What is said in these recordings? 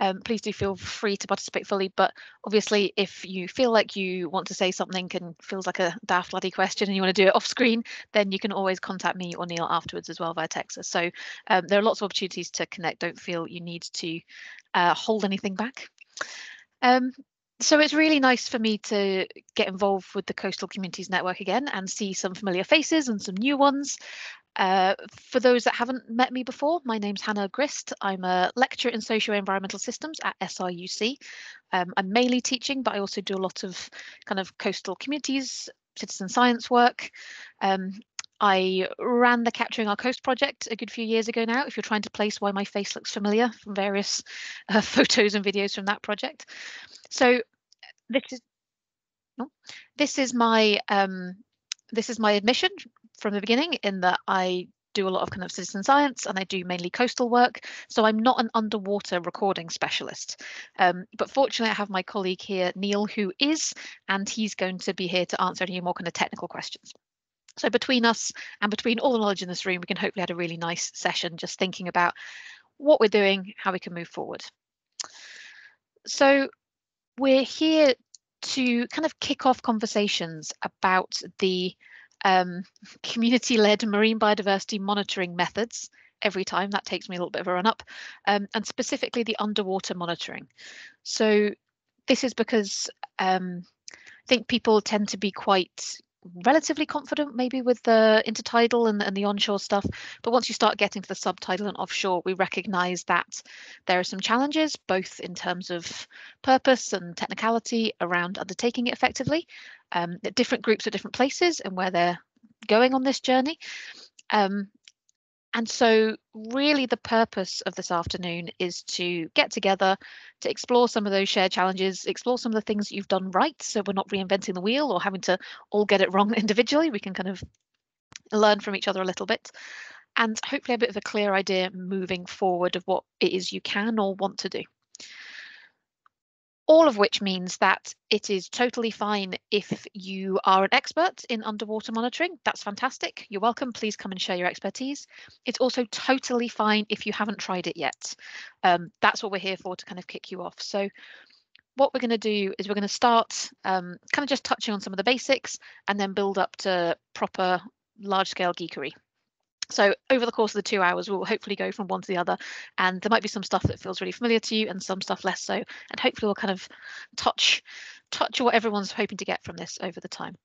um, please do feel free to participate fully. But obviously, if you feel like you want to say something and feels like a daft bloody question and you want to do it off screen, then you can always contact me or Neil afterwards as well via Texas. So um, there are lots of opportunities to connect. Don't feel you need to uh, hold anything back. Um, so it's really nice for me to get involved with the Coastal Communities Network again and see some familiar faces and some new ones. Uh, for those that haven't met me before, my name's Hannah Grist. I'm a lecturer in socio-environmental systems at SRUC. Um, I'm mainly teaching, but I also do a lot of kind of coastal communities, citizen science work. Um, I ran the Capturing Our Coast project a good few years ago now, if you're trying to place why my face looks familiar from various uh, photos and videos from that project. So this is, oh, this is my um, this is my admission from the beginning in that I do a lot of kind of citizen science and I do mainly coastal work. So I'm not an underwater recording specialist. Um, but fortunately, I have my colleague here, Neil, who is, and he's going to be here to answer any more kind of technical questions. So between us and between all the knowledge in this room, we can hopefully have a really nice session just thinking about what we're doing, how we can move forward. So we're here to kind of kick off conversations about the um, community-led marine biodiversity monitoring methods every time. That takes me a little bit of a run up, um, and specifically the underwater monitoring. So this is because um, I think people tend to be quite relatively confident maybe with the intertidal and, and, the onshore stuff but once you start getting to the subtidal and offshore we recognize that there are some challenges both in terms of purpose and technicality around undertaking it effectively um, different groups at different places and where they're going on this journey. Um, and so, really, the purpose of this afternoon is to get together to explore some of those shared challenges, explore some of the things you've done right. So, we're not reinventing the wheel or having to all get it wrong individually. We can kind of learn from each other a little bit and hopefully a bit of a clear idea moving forward of what it is you can or want to do all of which means that it is totally fine if you are an expert in underwater monitoring. That's fantastic. You're welcome. Please come and share your expertise. It's also totally fine if you haven't tried it yet. Um, that's what we're here for to kind of kick you off. So what we're going to do is we're going to start um, kind of just touching on some of the basics and then build up to proper large scale geekery. So over the course of the two hours, we'll hopefully go from one to the other, and there might be some stuff that feels really familiar to you, and some stuff less so. And hopefully, we'll kind of touch touch what everyone's hoping to get from this over the time.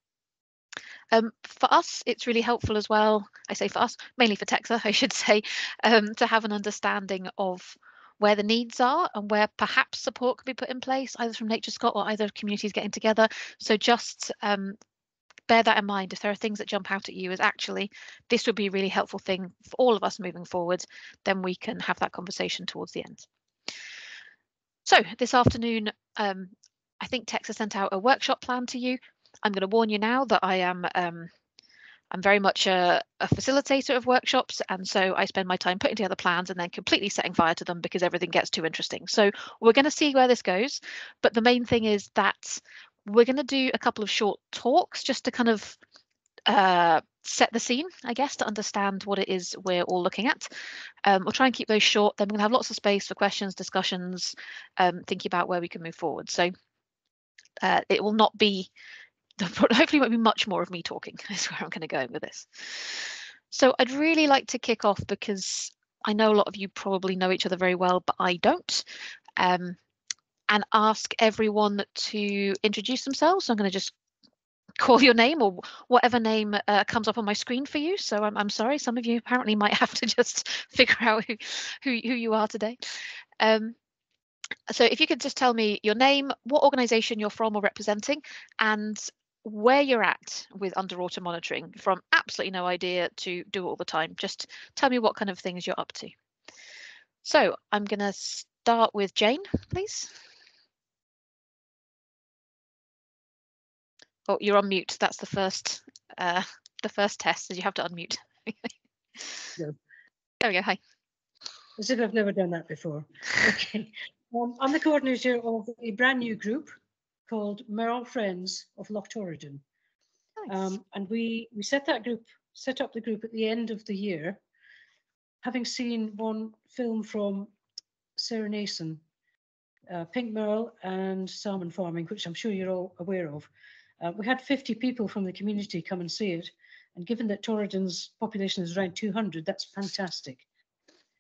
Um, for us, it's really helpful as well. I say for us, mainly for Texa, I should say, um, to have an understanding of where the needs are and where perhaps support can be put in place, either from NatureScot or either communities getting together. So just um, bear that in mind if there are things that jump out at you as actually this would be a really helpful thing for all of us moving forward then we can have that conversation towards the end so this afternoon um, i think texa sent out a workshop plan to you i'm going to warn you now that i am um, I'm very much a, a, facilitator of workshops, and so I spend my time putting together plans and then completely setting fire to them because everything gets too interesting. So we're going to see where this goes, but the main thing is that we're going to do a couple of short talks just to kind of uh, set the scene, I guess, to understand what it is we're all looking at. Um, we'll try and keep those short. Then we're going to have lots of space for questions, discussions, um, thinking about where we can move forward. So uh, it will not be, hopefully, won't be much more of me talking. Is where I'm going to go with this. So I'd really like to kick off because I know a lot of you probably know each other very well, but I don't. Um, and ask everyone to introduce themselves. So I'm going to just call your name or whatever name uh, comes up on my screen for you. So I'm, I'm sorry, some of you apparently might have to just figure out who, who, who you are today. Um, so if you could just tell me your name, what organization you're from or representing, and where you're at with underwater monitoring from absolutely no idea to do all the time. Just tell me what kind of things you're up to. So I'm going to start with Jane, please. Oh, you're on mute. That's the first uh, the first test is you have to unmute. There we go. Hi. As if I've never done that before. Okay. Um, I'm the coordinator of a brand new group called Maerl Friends of Loch Torridon. Nice. Um, and we, we set that group, set up the group at the end of the year, having seen one film from Sarah Nason uh, pink maerl and salmon farming, which I'm sure you're all aware of. Uh, we had 50 people from the community come and see it. And given that Torridon's population is around 200, that's fantastic.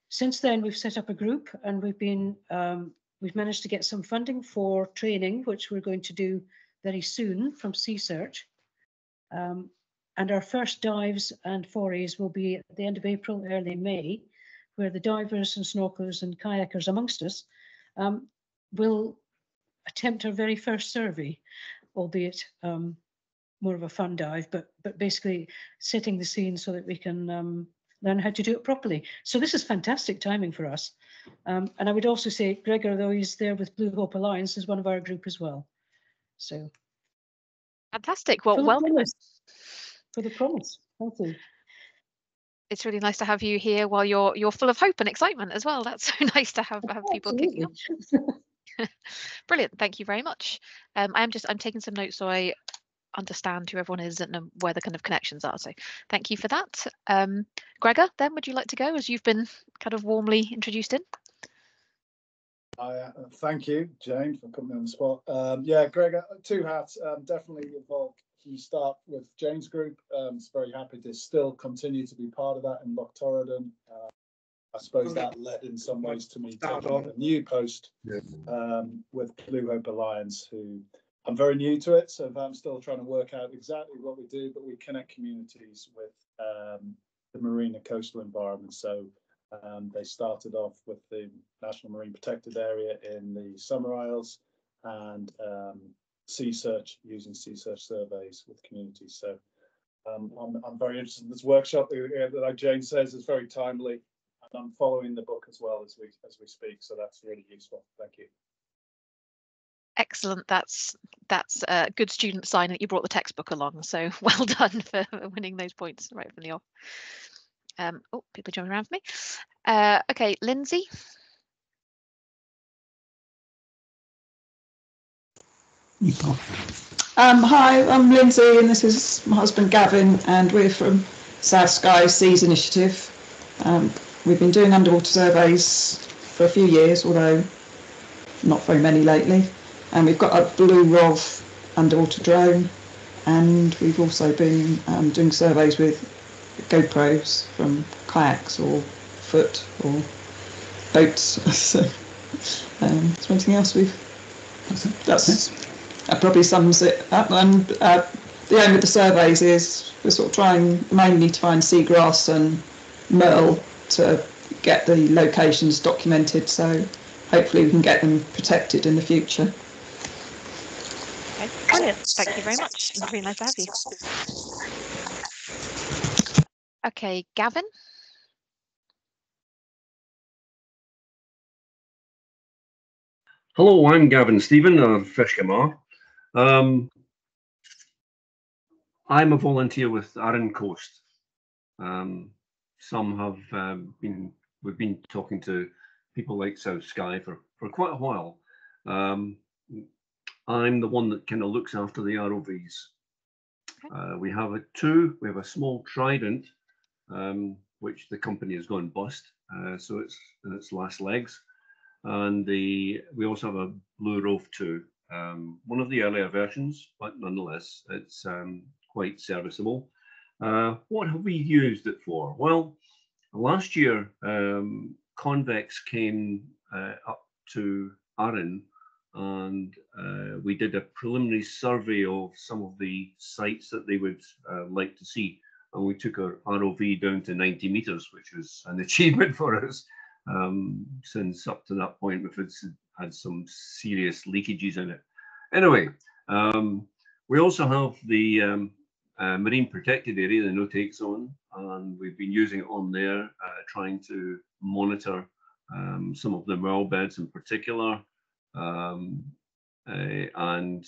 Since then, we've set up a group and we've been um, we've managed to get some funding for training, which we're going to do very soon from Seasearch. Um, and our first dives and forays will be at the end of April, early May, where the divers and snorkelers and kayakers amongst us um, will attempt our very first survey, albeit um, more of a fun dive, but but basically setting the scene so that we can um, learn how to do it properly. So this is fantastic timing for us. Um, and I would also say Gregor, though he's there with Blue Hope Alliance, is one of our group as well. So fantastic. Well, welcome for the promise. Thank you. It's really nice to have you here while you're you're full of hope and excitement as well. That's so nice to have, have people kicking off. Brilliant. Thank you very much. Um, I am just I'm taking some notes so I understand who everyone is and where the kind of connections are. So thank you for that. Um, Gregor, then would you like to go as you've been kind of warmly introduced in? uh, thank you, Jane, for coming on the spot. Um, yeah, Gregor, two hats, um, definitely involved you start with Jane's group. Um, it's very happy to still continue to be part of that in Loch Torridon. Uh, I suppose that led in some ways to me taking a new post um, with Blue Hope Alliance, who I'm very new to it, so I'm still trying to work out exactly what we do, but we connect communities with um, the marine and coastal environment. So um, they started off with the National Marine Protected Area in the Summer Isles and um, Seasearch using Seasearch surveys with communities. So um, I'm, I'm very interested in this workshop. Uh, that like Jane says is very timely and I'm following the book as well as we as we speak. So that's really useful. Thank you. Excellent. That's that's a good student sign that you brought the textbook along. So well done for winning those points right from the off. Um, oh, people jumping around for me. Uh, okay, Lindsay. Um, hi, I'm Lindsay, and this is my husband Gavin, and we're from South Skye Seas Initiative. Um, we've been doing underwater surveys for a few years, although not very many lately. And we've got a BlueROV underwater drone, and we've also been um, doing surveys with GoPros from kayaks or foot or boats. so, um, is there anything else we've? That's that probably sums it up. And uh, the aim of the surveys is we're sort of trying mainly to find seagrass and maerl to get the locations documented. So hopefully we can get them protected in the future. Okay, brilliant. Thank you very much. It's really nice to have you. Okay, Gavin. Hello, I'm Gavin Stephen of Fishkamar. Um, I'm a volunteer with Arran Coast. Um, some have um, been, we've been talking to people like South Skye for, for quite a while. Um, I'm the one that kind of looks after the ROVs. Uh, we have a two, we have a small Trident, um, which the company has gone bust. Uh, so it's in its last legs. And the we also have a BlueROV 2, um, one of the earlier versions, but nonetheless, it's um, quite serviceable. Uh, what have we used it for? Well, last year, um, Convex came uh, up to Arran and uh, we did a preliminary survey of some of the sites that they would uh, like to see. And we took our ROV down to 90 meters, which was an achievement for us. Um, since up to that point, we've had some serious leakages in it. Anyway, um, we also have the um, uh, marine protected area, the no-take zone, and we've been using it on there, uh, trying to monitor um, some of the maerl beds in particular. Um, uh, and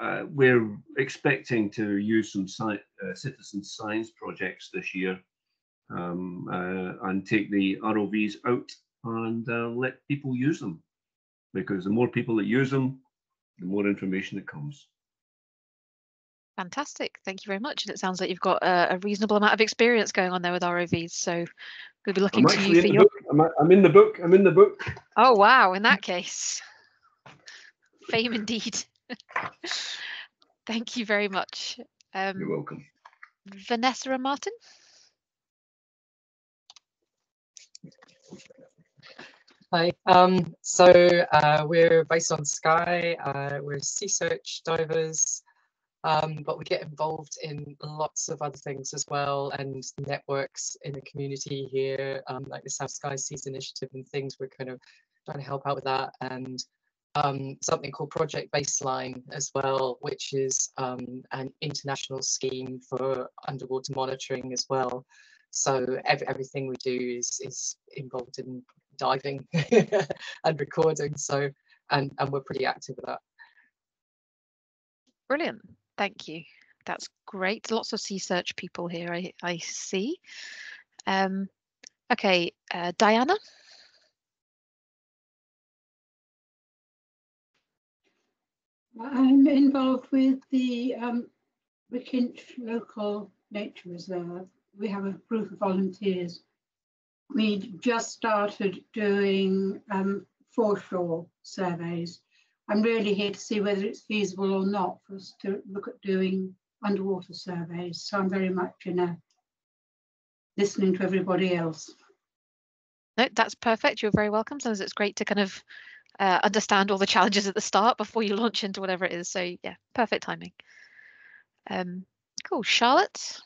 uh, we're expecting to use some uh, citizen science projects this year um, uh, and take the ROVs out and let people use them because the more people that use them, the more information that comes. Fantastic. Thank you very much. And it sounds like you've got a, a reasonable amount of experience going on there with ROVs. So we'll be looking I'm to you for your. I'm, I'm, in the book. I'm in the book. Oh, wow. In that case. fame indeed. Thank you very much. Um, You're welcome. Vanessa and Martin. Hi. Um, so uh, we're based on Skye. Uh, we're Seasearch divers, um, but we get involved in lots of other things as well and networks in the community here, um, like the South Skye Seas Initiative and things. We're kind of trying to help out with that and um, something called Project Baseline as well, which is um, an international scheme for underwater monitoring as well. So ev everything we do is is involved in diving and recording. So and and we're pretty active with that. Brilliant. Thank you. That's great. Lots of Seasearch people here, I, I see. Um, okay, uh, Diana. I'm involved with the um, Local Nature Reserve. We have a group of volunteers. We just started doing um, foreshore surveys. I'm really here to see whether it's feasible or not for us to look at doing underwater surveys. So I'm very much in a listening to everybody else. No, that's perfect. You're very welcome. So it's great to kind of uh, understand all the challenges at the start before you launch into whatever it is. So yeah, perfect timing. Um, cool. Charlotte.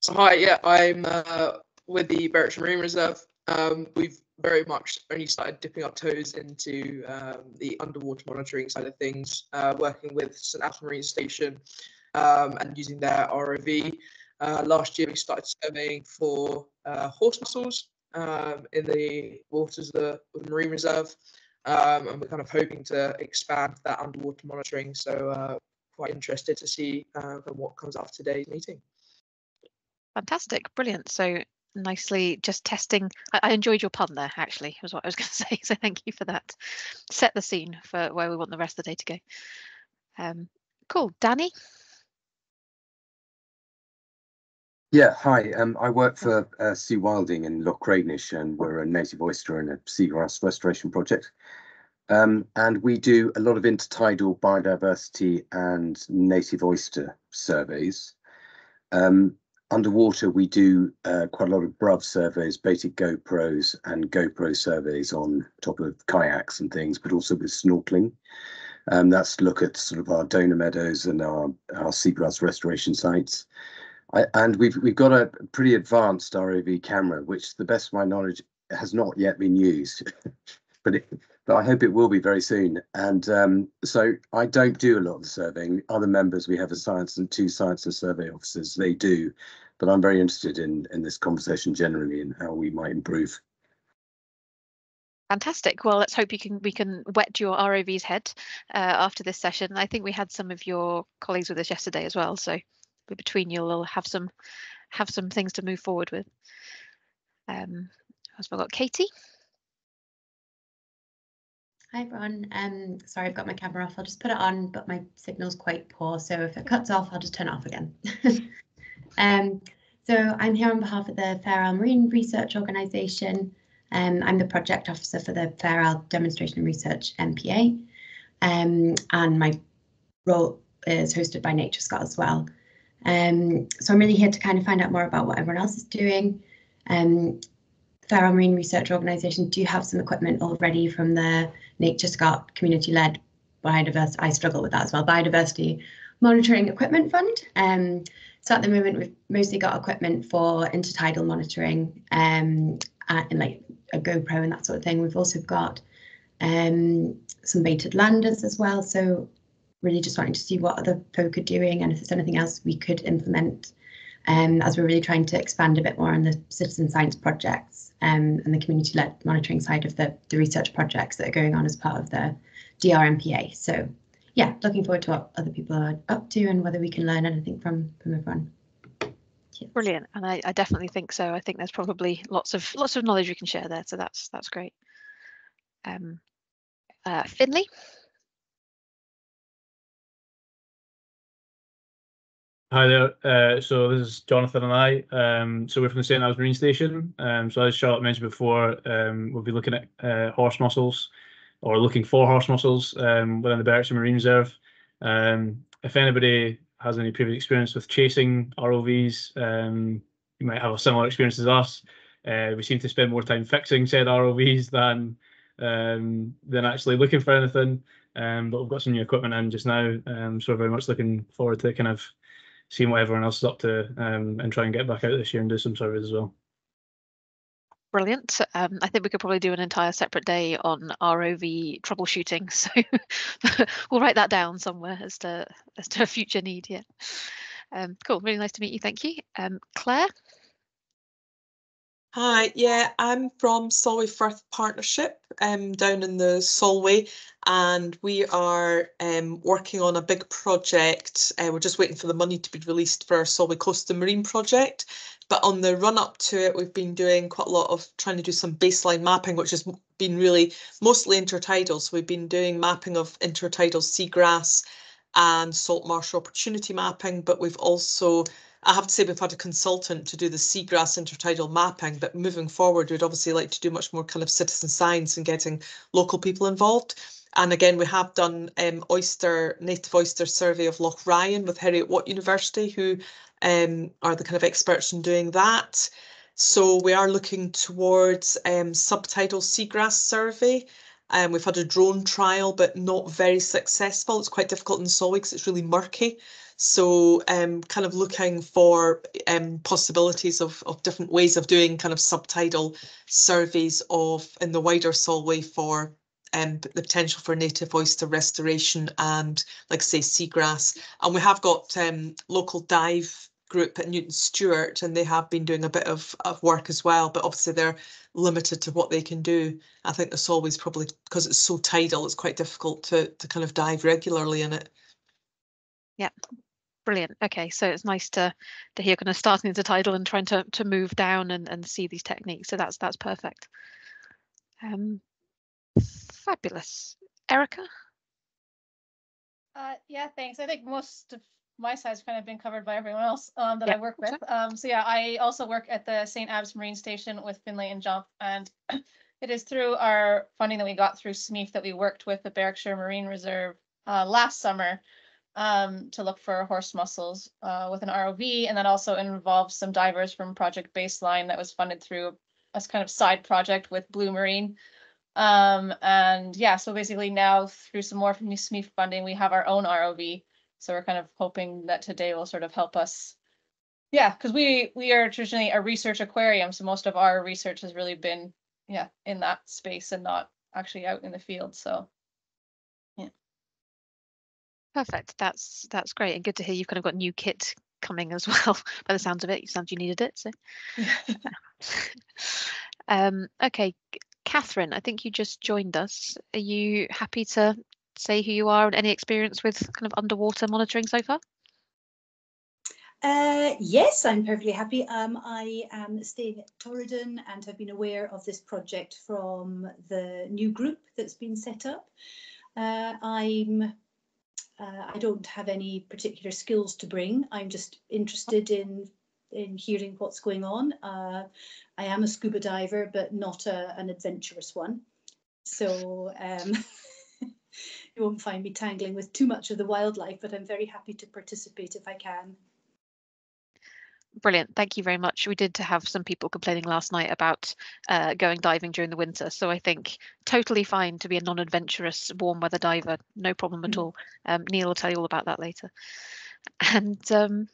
So hi, yeah, I'm uh, with the Berwickshire Marine Reserve. Um, we've very much only started dipping our toes into um, the underwater monitoring side of things, uh, working with St Abbs Marine Station um, and using their ROV. Uh, last year we started surveying for uh, horse mussels um, in the waters of the, of the Marine Reserve, um, and we're kind of hoping to expand that underwater monitoring. So uh, quite interested to see uh, what comes out of today's meeting. Fantastic, brilliant. So nicely just testing. I, I, enjoyed your pun there, actually, was what I was going to say. So thank you for that. Set the scene for where we want the rest of the day to go. Um, cool. Danny? Yeah, hi. Um, I work for uh, Sea Wilding in Loch Craignish, and we're a native oyster and a seagrass restoration project. Um, and we do a lot of intertidal biodiversity and native oyster surveys. Um, underwater, we do uh, quite a lot of BRUV surveys, baited GoPros and GoPro surveys on top of kayaks and things, but also with snorkeling. Um, that's look at sort of our donor meadows and our, our seagrass restoration sites. I, and we've we've got a pretty advanced ROV camera, which, to the best of my knowledge, has not yet been used, but it, but I hope it will be very soon. And um, so I don't do a lot of the surveying. Other members, we have a science and two science and survey officers, they do. But I'm very interested in in this conversation generally and how we might improve. Fantastic. Well, let's hope you can we can wet your ROV's head uh, after this session. I think we had some of your colleagues with us yesterday as well. So between you will have some have some things to move forward with. Um, I've got Katie. Hi everyone. Um, sorry, I've got my camera off. I'll just put it on, but my signal's quite poor. So if it cuts off, I'll just turn it off again. um, so I'm here on behalf of the Fair Isle Marine Research Organisation. Um, I'm the project officer for the Fair Isle Demonstration and Research MPA. Um, and my role is hosted by NatureScot as well. Um, so I'm really here to kind of find out more about what everyone else is doing. Um, Fair Isle Marine Research Organisation do have some equipment already from the NatureScot community-led biodiversity. I struggle with that as well. Biodiversity monitoring equipment fund. Um, so at the moment we've mostly got equipment for intertidal monitoring um, and like a GoPro and that sort of thing. We've also got um, some baited landers as well. So really just wanting to see what other folk are doing and if there's anything else we could implement um, as we're really trying to expand a bit more on the citizen science projects um, and the community-led monitoring side of the, the research projects that are going on as part of the DRMPA. So yeah, looking forward to what other people are up to and whether we can learn anything from, from everyone. Cheers. Brilliant, and I, I definitely think so. I think there's probably lots of lots of knowledge we can share there, so that's that's great. Um, uh, Finley. Hi there. Uh, so this is Jonathan and I. Um, so we're from the St. Abbs Marine Station. Um, so as Charlotte mentioned before, um, we'll be looking at uh, horse mussels or looking for horse mussels um, within the Berwickshire Marine Reserve. Um, if anybody has any previous experience with chasing ROVs, um, you might have a similar experience as us. Uh, we seem to spend more time fixing said ROVs than than actually looking for anything. But we've got some new equipment in just now, so we're very much looking forward to kind of seeing what everyone else is up to um, and try and get back out this year and do some surveys as well. Brilliant. Um, I think we could probably do an entire separate day on ROV troubleshooting. So we'll write that down somewhere as to as to a future need. Yeah. Um, cool. Really nice to meet you. Thank you. Um, Claire. Hi, yeah, I'm from Solway Firth Partnership um, down in the Solway, and we are um, working on a big project. Uh, we're just waiting for the money to be released for our Solway Coastal Marine project. But on the run up to it, we've been doing quite a lot of trying to do some baseline mapping, which has been really mostly intertidal. So we've been doing mapping of intertidal seagrass and salt marsh opportunity mapping, but we've also I have to say we've had a consultant to do the seagrass intertidal mapping, but moving forward, we'd obviously like to do much more kind of citizen science and getting local people involved. And again, we have done um, oyster native oyster survey of Loch Ryan with Heriot Watt University, who um, are the kind of experts in doing that. So we are looking towards um, subtidal seagrass survey. Um, we've had a drone trial, but not very successful. It's quite difficult in Solway because it's really murky. So um, kind of looking for um, possibilities of, of different ways of doing kind of subtidal surveys of in the wider Solway for um, the potential for native oyster restoration and like say seagrass. And we have got um, local dive group at Newton Stewart and they have been doing a bit of, of work as well, but obviously they're limited to what they can do. I think the always probably because it's so tidal, it's quite difficult to, to kind of dive regularly in it. Yeah, brilliant. Okay, so it's nice to to hear kind of starting as a title and trying to to move down and and see these techniques. So that's that's perfect. Um, fabulous, Erica. Uh, yeah, thanks. I think most of my side's kind of been covered by everyone else um, that Yeah, I work with. Um, so yeah, I also work at the St. Abbs Marine Station with Finlay and Jump, and it is through our funding that we got through SMEEF that we worked with the Berwickshire Marine Reserve uh, last summer um, to look for horse mussels uh, with an ROV, and that also involves some divers from Project Baseline that was funded through a kind of side project with Blue Marine. Um, and yeah, so basically now through some more from the SMEEF funding, we have our own ROV. So we're kind of hoping that today will sort of help us. Yeah, because we we are traditionally a research aquarium, so most of our research has really been yeah in that space and not actually out in the field. So yeah, Perfect. That's that's great and good to hear you've kind of got new kit coming as well. By the sounds of it, you sound you needed it. So, um, okay, Catherine, I think you just joined us. Are you happy to say who you are and any experience with kind of underwater monitoring so far? Uh, yes, I'm perfectly happy. Um, I am staying at Torridon and have been aware of this project from the new group that's been set up. Uh, I'm uh, I don't have any particular skills to bring. I'm just interested in in hearing what's going on. Uh, I am a scuba diver, but not a, an adventurous one. So um, you won't find me tangling with too much of the wildlife, but I'm very happy to participate if I can. Brilliant. Thank you very much. We did have some people complaining last night about uh, going diving during the winter. So I think totally fine to be a non-adventurous warm weather diver. No problem at Mm. all. Um, Neil will tell you all about that later. And um,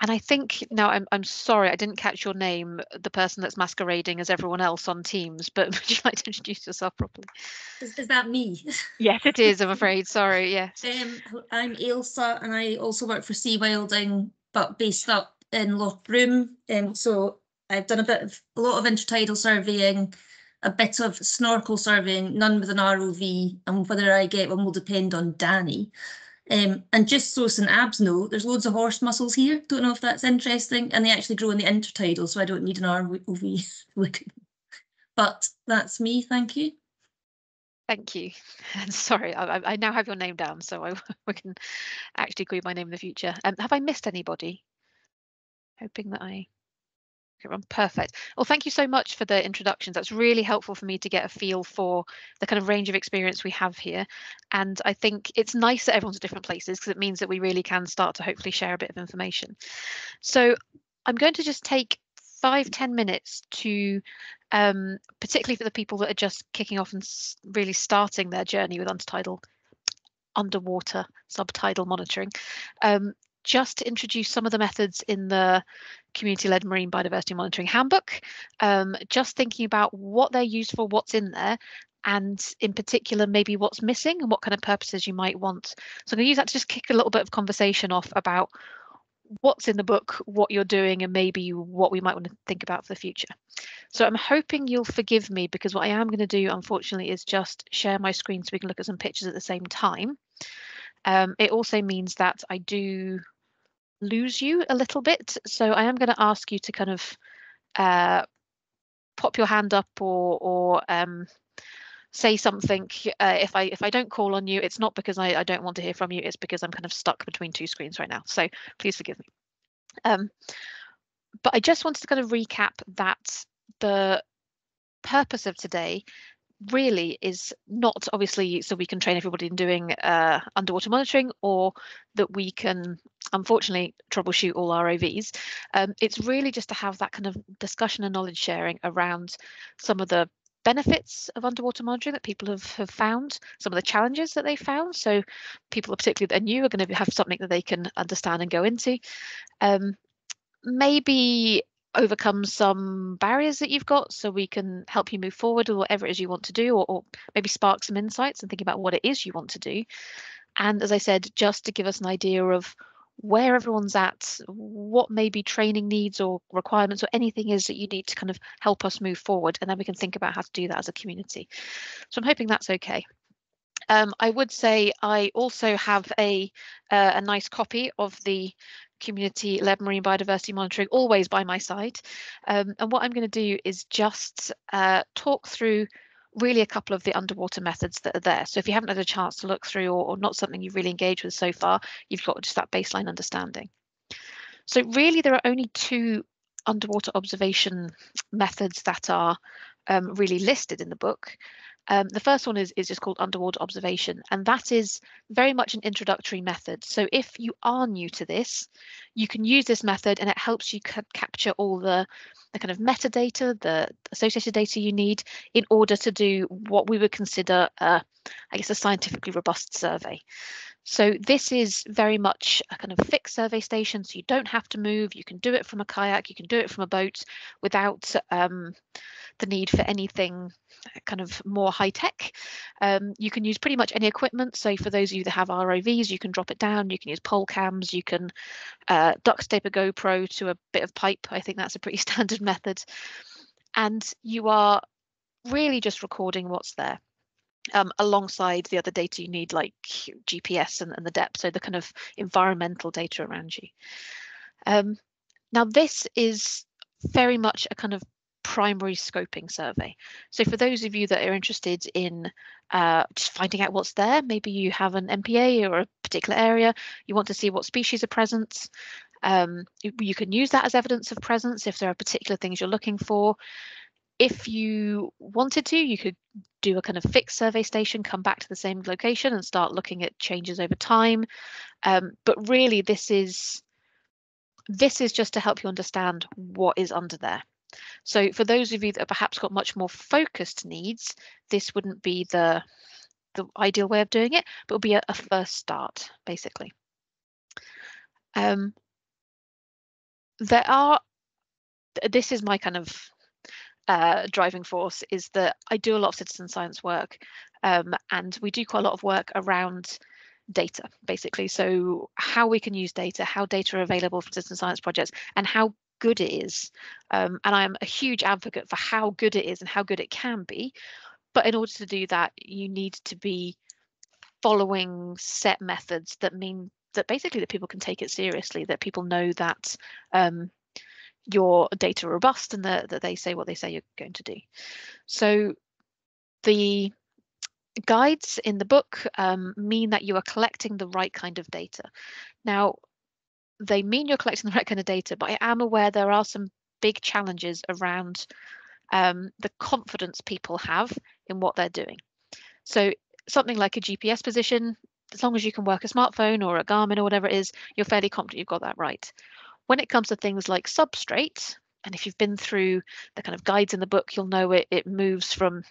and I think now I'm I'm sorry I didn't catch your name, the person that's masquerading as everyone else on Teams. But would you like to introduce yourself properly? Is, is that me? Yes, it is. I'm afraid. Sorry. Yes. Um, I'm Ailsa and I also work for Sea Wilding, but based up in Loch Broom. Um, so I've done a bit of a lot of intertidal surveying, a bit of snorkel surveying, none with an ROV, and whether I get one will depend on Danny. Um, and just so St Abbs know, there's loads of horse mussels here. Don't know if that's interesting, and they actually grow in the intertidal, so I don't need an ROV. Look, but that's me. Thank you. Thank you. And sorry, I, I- now have your name down, so I we can actually you by name in the future. Um, have I missed anybody? Hoping that I. everyone. Perfect. Well, thank you so much for the introductions. That's really helpful for me to get a feel for the kind of range of experience we have here. And I think it's nice that everyone's at different places because it means that we really can start to hopefully share a bit of information. So I'm going to just take five ten minutes to, um, particularly for the people that are just kicking off and really starting their journey with Untitled underwater subtidal monitoring, um, just to introduce some of the methods in the community-led marine biodiversity monitoring handbook, um, just thinking about what they're used for, what's in there, and in particular, maybe what's missing and what kind of purposes you might want. So I'm going to use that to just kick a little bit of conversation off about what's in the book, what you're doing, and maybe what we might want to think about for the future. So I'm hoping you'll forgive me because what I am going to do, unfortunately, is just share my screen so we can look at some pictures at the same time. Um, it also means that I do lose you a little bit. So I am going to ask you to kind of uh, pop your hand up or or um, say something. Uh, if I if I don't call on you, it's not because I, I don't want to hear from you. It's because I'm kind of stuck between two screens right now. So please forgive me. Um, but I just wanted to kind of recap that the purpose of today really is not obviously so we can train everybody in doing uh, underwater monitoring or that we can unfortunately troubleshoot all ROVs. Um, it's really just to have that kind of discussion and knowledge sharing around some of the benefits of underwater monitoring that people have, have found, some of the challenges that they found. So people particularly that are new are going to have something that they can understand and go into. Um, maybe overcome some barriers that you've got so we can help you move forward or whatever it is you want to do or, or maybe spark some insights and think about what it is you want to do. And as i said just to give us an idea of where everyone's at what maybe training needs or requirements or anything is that you need to kind of help us move forward and then we can think about how to do that as a community. So i'm hoping that's okay. Um, I would say I also have a uh, a nice copy of the community-led marine biodiversity monitoring always by my side. Um, and what I'm going to do is just uh, talk through really a couple of the underwater methods that are there. So if you haven't had a chance to look through or, or not something you've really engaged with so far, you've got just that baseline understanding. So really there are only two underwater observation methods that are um, really listed in the book. Um, the first one is, is just called underwater observation, and that is very much an introductory method. So if you are new to this, you can use this method and it helps you ca capture all the, the kind of metadata, the associated data you need in order to do what we would consider, uh, I guess, a scientifically robust survey. So this is very much a kind of fixed survey station, so you don't have to move. You can do it from a kayak, you can do it from a boat without um, the need for anything kind of more high tech. Um, you can use pretty much any equipment. So for those of you that have ROVs, you can drop it down. You can use pole cams. You can uh, duct tape a GoPro to a bit of pipe. I think that's a pretty standard method. And you are really just recording what's there um, alongside the other data you need, like GPS and, and, the depth, so the kind of environmental data around you. Um, now, this is very much a kind of primary scoping survey. So for those of you that are interested in uh, just finding out what's there, maybe you have an MPA or a particular area, you want to see what species are present, um, you, can use that as evidence of presence if there are particular things you're looking for if you wanted to, you could do a kind of fixed survey station, come back to the same location and start looking at changes over time. Um, but really, this is this is just to help you understand what is under there. So for those of you that perhaps got much more focused needs, this wouldn't be the the ideal way of doing it, but would be a, a first start, basically. Um, there are, this is my kind of uh, driving force is that I do a lot of citizen science work um, and we do quite a lot of work around data basically so how we can use data how data are available for citizen science projects and how good it is um, and i'm a huge advocate for how good it is and how good it can be but in order to do that you need to be following set methods that mean that basically that people can take it seriously that people know that um, your data are robust and that, that they say what they say you're going to do. So the guides in the book um, mean that you are collecting the right kind of data. Now, they mean you're collecting the right kind of data, but I am aware there are some big challenges around um, the confidence people have in what they're doing. So something like a GPS position, as long as you can work a smartphone or a Garmin or whatever it is, you're fairly confident you've got that right. When it comes to things like substrate, and if you've been through the kind of guides in the book, you'll know it, it moves from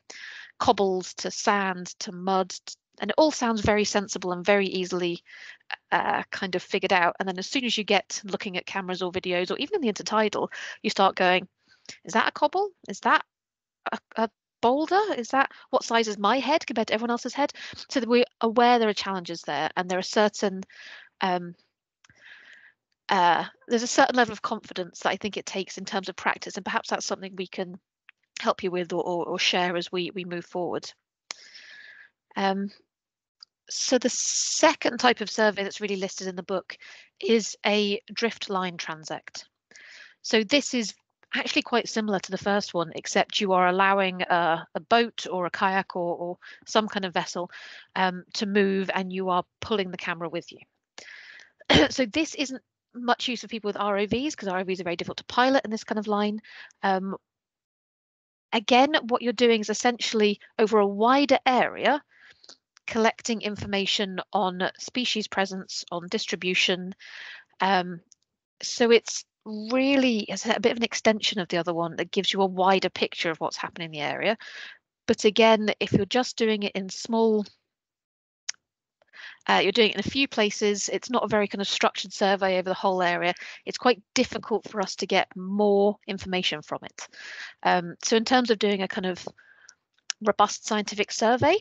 cobbles to sand to mud and it all sounds very sensible and very easily uh, kind of figured out. And then as soon as you get looking at cameras or videos or even in the intertidal, you start going, is that a cobble? Is that a, a boulder? Is that what size is my head compared to everyone else's head? So that we're aware there are challenges there and there are certain um, uh, there's a certain level of confidence that I think it takes in terms of practice, and perhaps that's something we can help you with or, or, or share as we we move forward. Um, so the second type of survey that's really listed in the book is a drift line transect. So this is actually quite similar to the first one, except you are allowing a, boat or a kayak or, or, some kind of vessel um, to move and you are pulling the camera with you. so this isn't much use for people with ROVs because ROVs are very difficult to pilot in this kind of line. Um, again, what you're doing is essentially over a wider area, collecting information on species presence, on distribution. Um, so it's really it's a bit of an extension of the other one that gives you a wider picture of what's happening in the area. But again, if you're just doing it in small uh, you're doing it in a few places. It's not a very kind of structured survey over the whole area. It's quite difficult for us to get more information from it. Um, so in terms of doing a kind of robust scientific survey,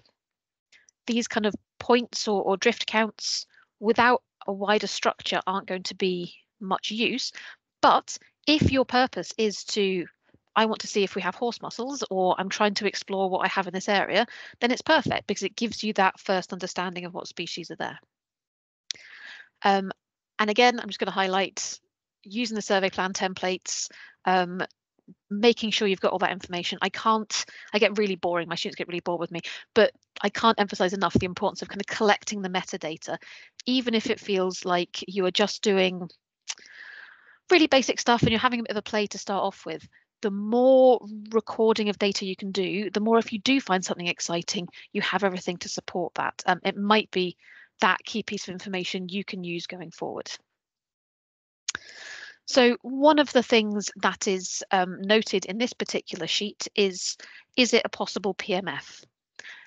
these kind of points or, or drift counts without a wider structure aren't going to be much use. But if your purpose is to I want to see if we have horse mussels or I'm trying to explore what I have in this area, then it's perfect because it gives you that first understanding of what species are there. Um, and again, I'm just going to highlight using the survey plan templates, um, making sure you've got all that information. I can't, I get really boring, my students get really bored with me, but I can't emphasize enough the importance of kind of collecting the metadata, even if it feels like you are just doing really basic stuff and you're having a bit of a play to start off with the more recording of data you can do, the more if you do find something exciting, you have everything to support that. Um, it might be that key piece of information you can use going forward. So one of the things that is um, noted in this particular sheet is, is it a possible PMF?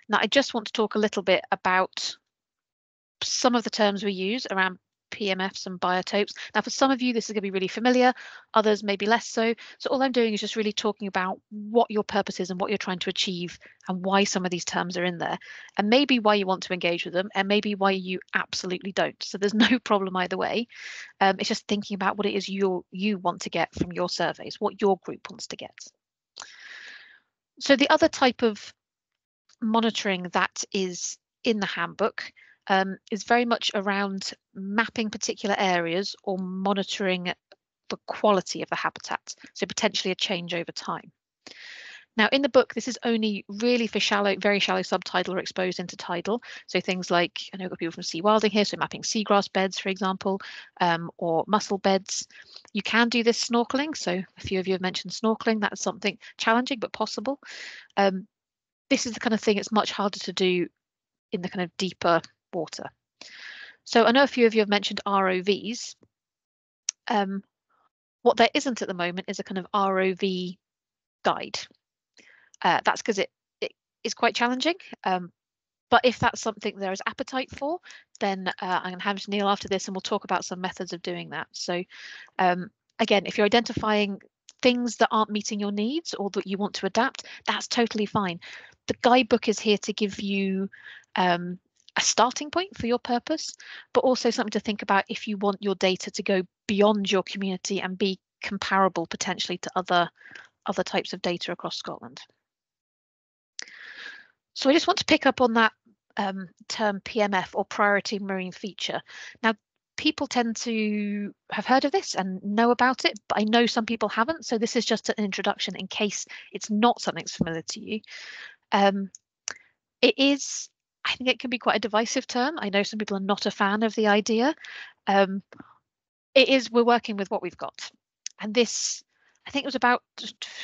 Now, I just want to talk a little bit about some of the terms we use around PMFs and biotopes. Now, for some of you, this is going to be really familiar, others maybe less so. So all I'm doing is just really talking about what your purpose is and what you're trying to achieve and why some of these terms are in there and maybe why you want to engage with them and maybe why you absolutely don't. So there's no problem either way. Um, it's just thinking about what it is you you want to get from your surveys, what your group wants to get. So the other type of monitoring that is in the handbook um, is very much around mapping particular areas or monitoring the quality of the habitat, so potentially a change over time. Now, in the book, this is only really for shallow, very shallow subtidal or exposed intertidal. So things like, I know we've got people from Sea Wilding here, so mapping seagrass beds, for example, um, or mussel beds. You can do this snorkeling. So a few of you have mentioned snorkeling. That's something challenging, but possible. Um, this is the kind of thing it's much harder to do in the kind of deeper water. So I know a few of you have mentioned ROVs. Um, what there isn't at the moment is a kind of ROV guide. Uh, that's because it, it is quite challenging. Um, but if that's something there is appetite for, then uh, I'm going to hand to Neil after this and we'll talk about some methods of doing that. So um, again, if you're identifying things that aren't meeting your needs or that you want to adapt, that's totally fine. The guidebook is here to give you um, a starting point for your purpose, but also something to think about if you want your data to go beyond your community and be comparable potentially to other other types of data across Scotland. So I just want to pick up on that um, term PMF or priority marine feature. Now, people tend to have heard of this and know about it, but I know some people haven't. So this is just an introduction in case it's not something that's familiar to you. Um, it is I think it can be quite a divisive term. I know some people are not a fan of the idea. Um, it is we're working with what we've got, and this I think it was about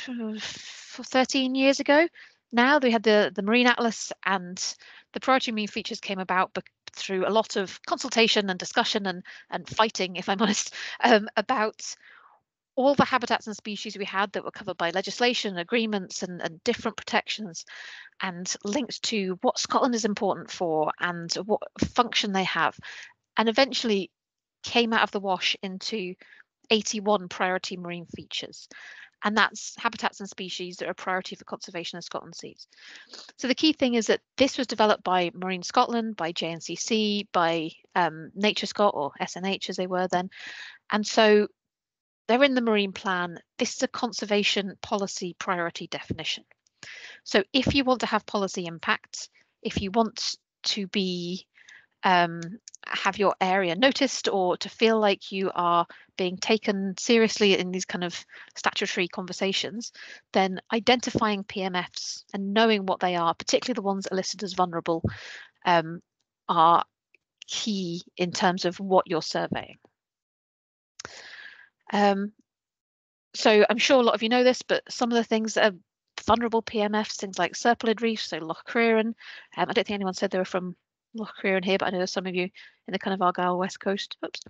13 years ago. Now we had the the Marine Atlas and the priority marine features came about through a lot of consultation and discussion and and fighting, if I'm honest, um, about all the habitats and species we had that were covered by legislation, agreements, and, and different protections, and linked to what Scotland is important for and what function they have, and eventually came out of the wash into 81 priority marine features and that's habitats and species that are a priority for conservation in Scotland Seas. So the key thing is that this was developed by Marine Scotland, by JNCC, by um, NatureScot or SNH as they were then. And so they're in the marine plan. This is a conservation policy priority definition. So if you want to have policy impact, if you want to be um, have your area noticed or to feel like you are being taken seriously in these kind of statutory conversations, then identifying PMFs and knowing what they are, particularly the ones listed as vulnerable, um, are key in terms of what you're surveying. Um, so I'm sure a lot of you know this, but some of the things that are vulnerable PMFs, things like serpulid reefs, so Loch Creran. Um, I don't think anyone said they were from Loch Creran here, but I know there's some of you in the kind of Argyll west coast. Oops,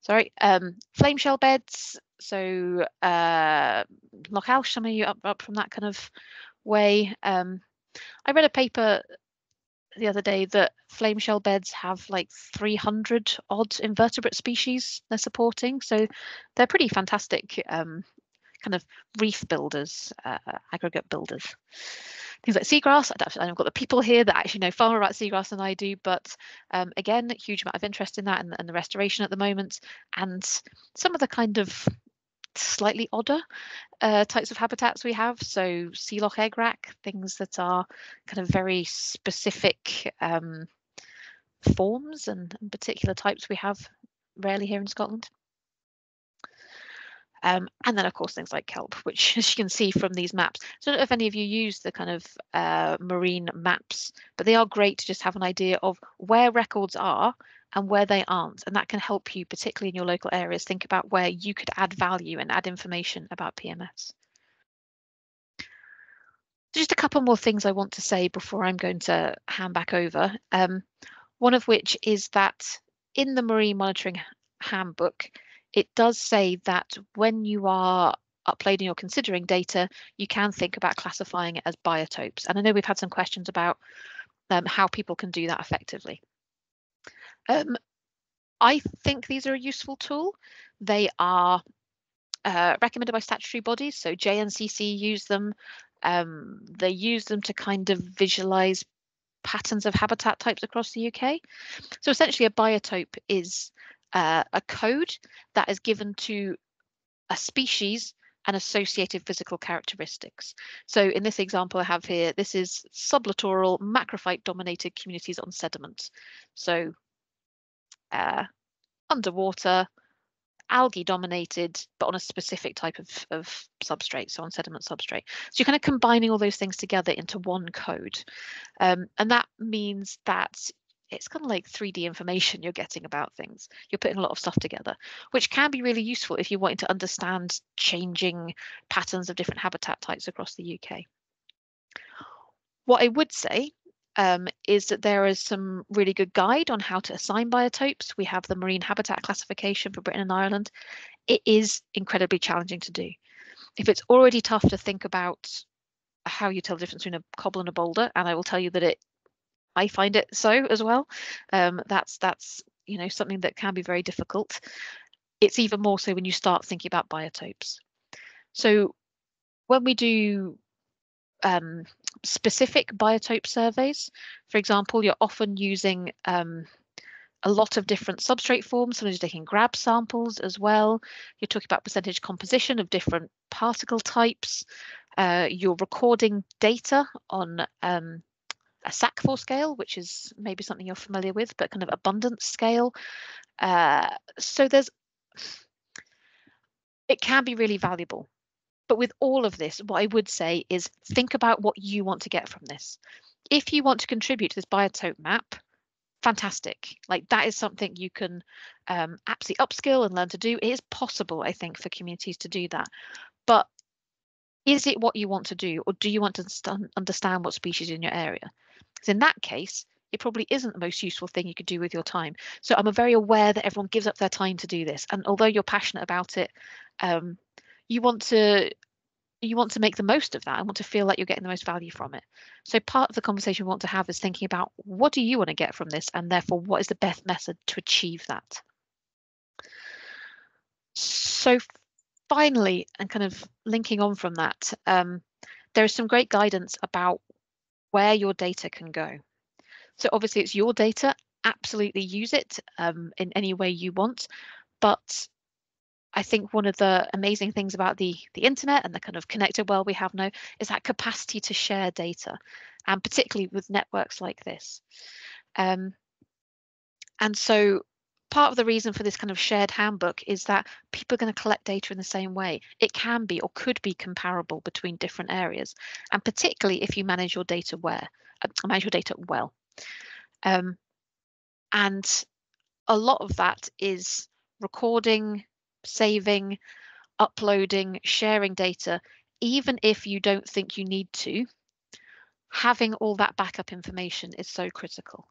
sorry. Um, flame shell beds. So uh, Loch Alsh, some of you up up from that kind of way. Um, I read a paper the other day that flame shell beds have like 300 odd invertebrate species they're supporting. So they're pretty fantastic um, kind of reef builders, uh, aggregate builders things like seagrass. I've got the people here that actually know far more about seagrass than I do, but um, again, huge amount of interest in that and, and the restoration at the moment, and some of the kind of slightly odder uh, types of habitats we have. So sea loch egg rack, things that are kind of very specific um, forms and, and particular types we have rarely here in Scotland. Um, and then, of course, things like kelp, which, as you can see from these maps, so I don't know if any of you use the kind of uh, marine maps, but they are great to just have an idea of where records are and where they aren't. And that can help you, particularly in your local areas, think about where you could add value and add information about PMS. Just a couple more things I want to say before I'm going to hand back over. Um, one of which is that in the Marine Monitoring Handbook, it does say that when you are uploading or considering data, you can think about classifying it as biotopes. And I know we've had some questions about um, how people can do that effectively. Um, I think these are a useful tool. They are uh, recommended by statutory bodies, so JNCC use them. Um, they use them to kind of visualize patterns of habitat types across the UK. So essentially a biotope is uh, a code that is given to a species and associated physical characteristics. So in this example I have here, this is sublittoral macrophyte dominated communities on sediment. So uh, underwater, algae dominated, but on a specific type of, of substrate, so on sediment substrate. So you're kind of combining all those things together into one code. Um, and that means that it's kind of like 3D information you're getting about things. You're putting a lot of stuff together, which can be really useful if you're wanting to understand changing patterns of different habitat types across the UK. What I would say um, is that there is some really good guide on how to assign biotopes. We have the marine habitat classification for Britain and Ireland. It is incredibly challenging to do. If it's already tough to think about how you tell the difference between a cobble and a boulder, and I will tell you that it I find it so as well. Um, that's that's you know something that can be very difficult. It's even more so when you start thinking about biotopes. So when we do um, specific biotope surveys, for example, you're often using um, a lot of different substrate forms. Sometimes you're taking grab samples as well. You're talking about percentage composition of different particle types. Uh, you're recording data on um, a SACFOR scale, which is maybe something you're familiar with, but kind of abundance scale. Uh, so there's, it can be really valuable. But with all of this, what I would say is think about what you want to get from this. If you want to contribute to this biotope map, fantastic. Like that is something you can um, absolutely upskill and learn to do. It is possible, I think, for communities to do that. But is it what you want to do or do you want to understand what species in your area? Because in that case, it probably isn't the most useful thing you could do with your time. So I'm very aware that everyone gives up their time to do this. And although you're passionate about it, um, you want to you want to make the most of that and want to feel like you're getting the most value from it. So part of the conversation we want to have is thinking about what do you want to get from this and therefore what is the best method to achieve that. So finally, and kind of linking on from that, um, there is some great guidance about where your data can go. So obviously it's your data, absolutely use it um, in any way you want, but I think one of the amazing things about the the internet and the kind of connected world we have now is that capacity to share data, and particularly with networks like this. Um, and so part of the reason for this kind of shared handbook is that people are going to collect data in the same way. It can be or could be comparable between different areas, and particularly if you manage your data where uh, manage your data well. Um, and a lot of that is recording, saving, uploading, sharing data, even if you don't think you need to, having all that backup information is so critical.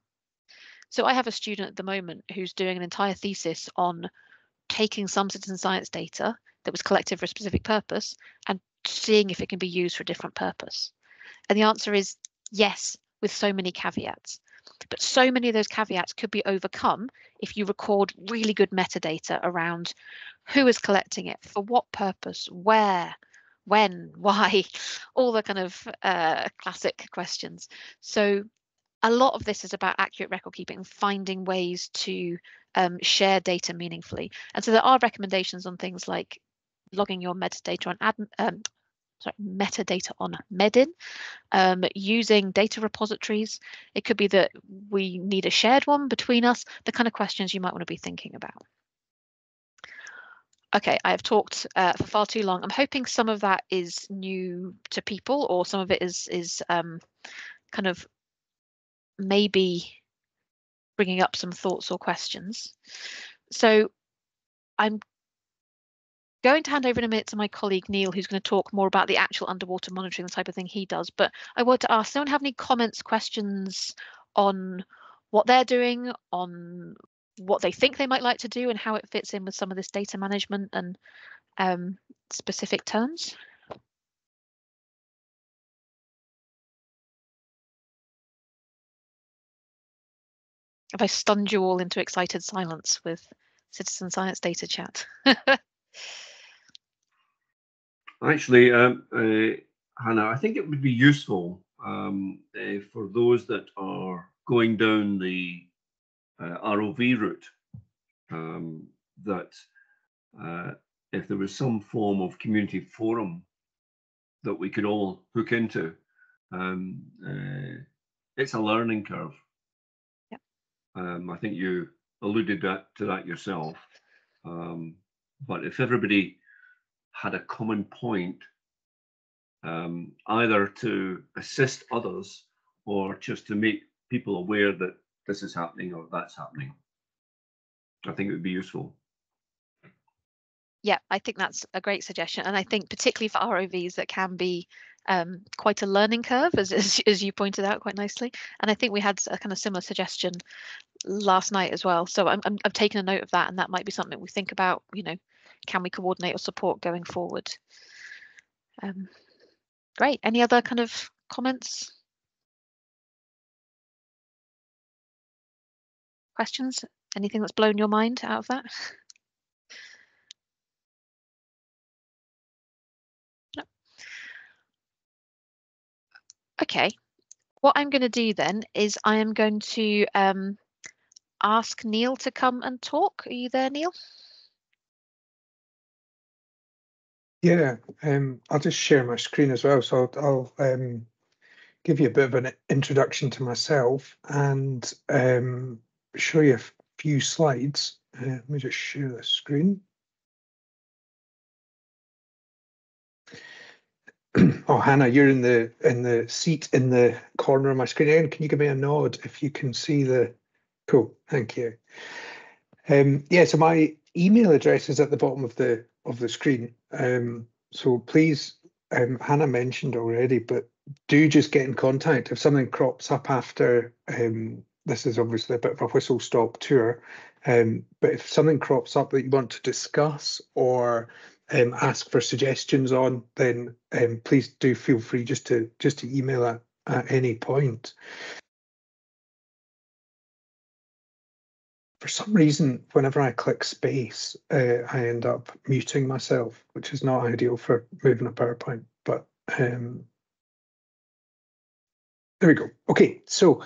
So I have a student at the moment who's doing an entire thesis on taking some citizen science data that was collected for a specific purpose and seeing if it can be used for a different purpose. And the answer is yes, with so many caveats. But so many of those caveats could be overcome if you record really good metadata around who is collecting it, for what purpose, where, when, why, all the kind of uh, classic questions. So a lot of this is about accurate record keeping, finding ways to um, share data meaningfully. And so there are recommendations on things like logging your metadata on um, sorry, metadata on MEDIN, um, using data repositories. It could be that we need a shared one between us, the kind of questions you might want to be thinking about. Okay, I have talked uh, for far too long. I'm hoping some of that is new to people or some of it is, is um, kind of maybe bringing up some thoughts or questions. So I'm going to hand over in a minute to my colleague Neil, who's going to talk more about the actual underwater monitoring, the type of thing he does. But I want to ask, does anyone have any comments, questions on what they're doing, on what they think they might like to do and how it fits in with some of this data management and um, specific terms? Have I stunned you all into excited silence with citizen science data chat? Actually, um, uh, Hannah, I think it would be useful um, uh, for those that are going down the uh, ROV route um, that uh, if there was some form of community forum that we could all hook into, um, uh, it's a learning curve. Um, I think you alluded that, to that yourself. Um, but if everybody had a common point, um, either to assist others or just to make people aware that this is happening or that's happening. I think it would be useful. Yeah, I think that's a great suggestion. And I think particularly for ROVs that can be um, quite a learning curve, as, as, as you pointed out quite nicely. And I think we had a kind of similar suggestion last night as well. So I'm, I'm, I've taken a note of that and that might be something we think about, you know, can we coordinate or support going forward? Um, great. Any other kind of comments? Questions? Anything that's blown your mind out of that? Okay. What I'm going to do then is I am going to um, ask Neil to come and talk. Are you there, Neil? Yeah, um, I'll just share my screen as well. So I'll, um, give you a bit of an introduction to myself and um, show you a few slides. Uh, let me just share the screen. oh, Hannah, you're in the in the seat in the corner of my screen. Again, can you give me a nod if you can see the? Cool, thank you. Um, yeah, so my email address is at the bottom of the of the screen. Um, so please um, Hannah mentioned already, but do just get in contact if something crops up after. Um, this is obviously a bit of a whistle stop tour, um, but if something crops up that you want to discuss or um, ask for suggestions on, then um, please do feel free just to just to email at, at any point. For some reason, whenever I click space, uh, I end up muting myself, which is not ideal for moving a PowerPoint, but um, there we go. Okay, so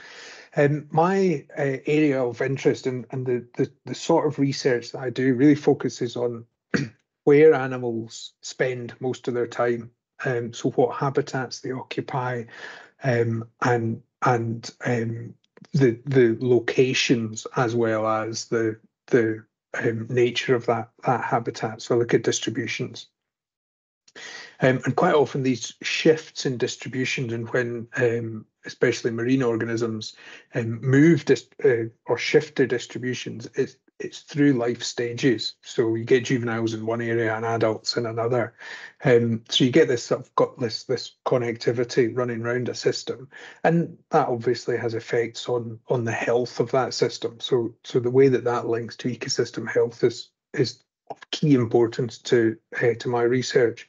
um, my uh, area of interest and, and the, the, the sort of research that I do really focuses on where animals spend most of their time. Um, so what habitats they occupy um, and and um, the the locations as well as the the um, nature of that that habitat. So look at distributions. Um, and quite often these shifts in distributions and when um, especially marine organisms um, move uh, or shift their distributions, it's, it's through life stages. So you get juveniles in one area and adults in another. Um, so you get this sort of got this this connectivity running around a system, and that obviously has effects on on the health of that system. So so the way that that links to ecosystem health is is of key importance to uh, to my research.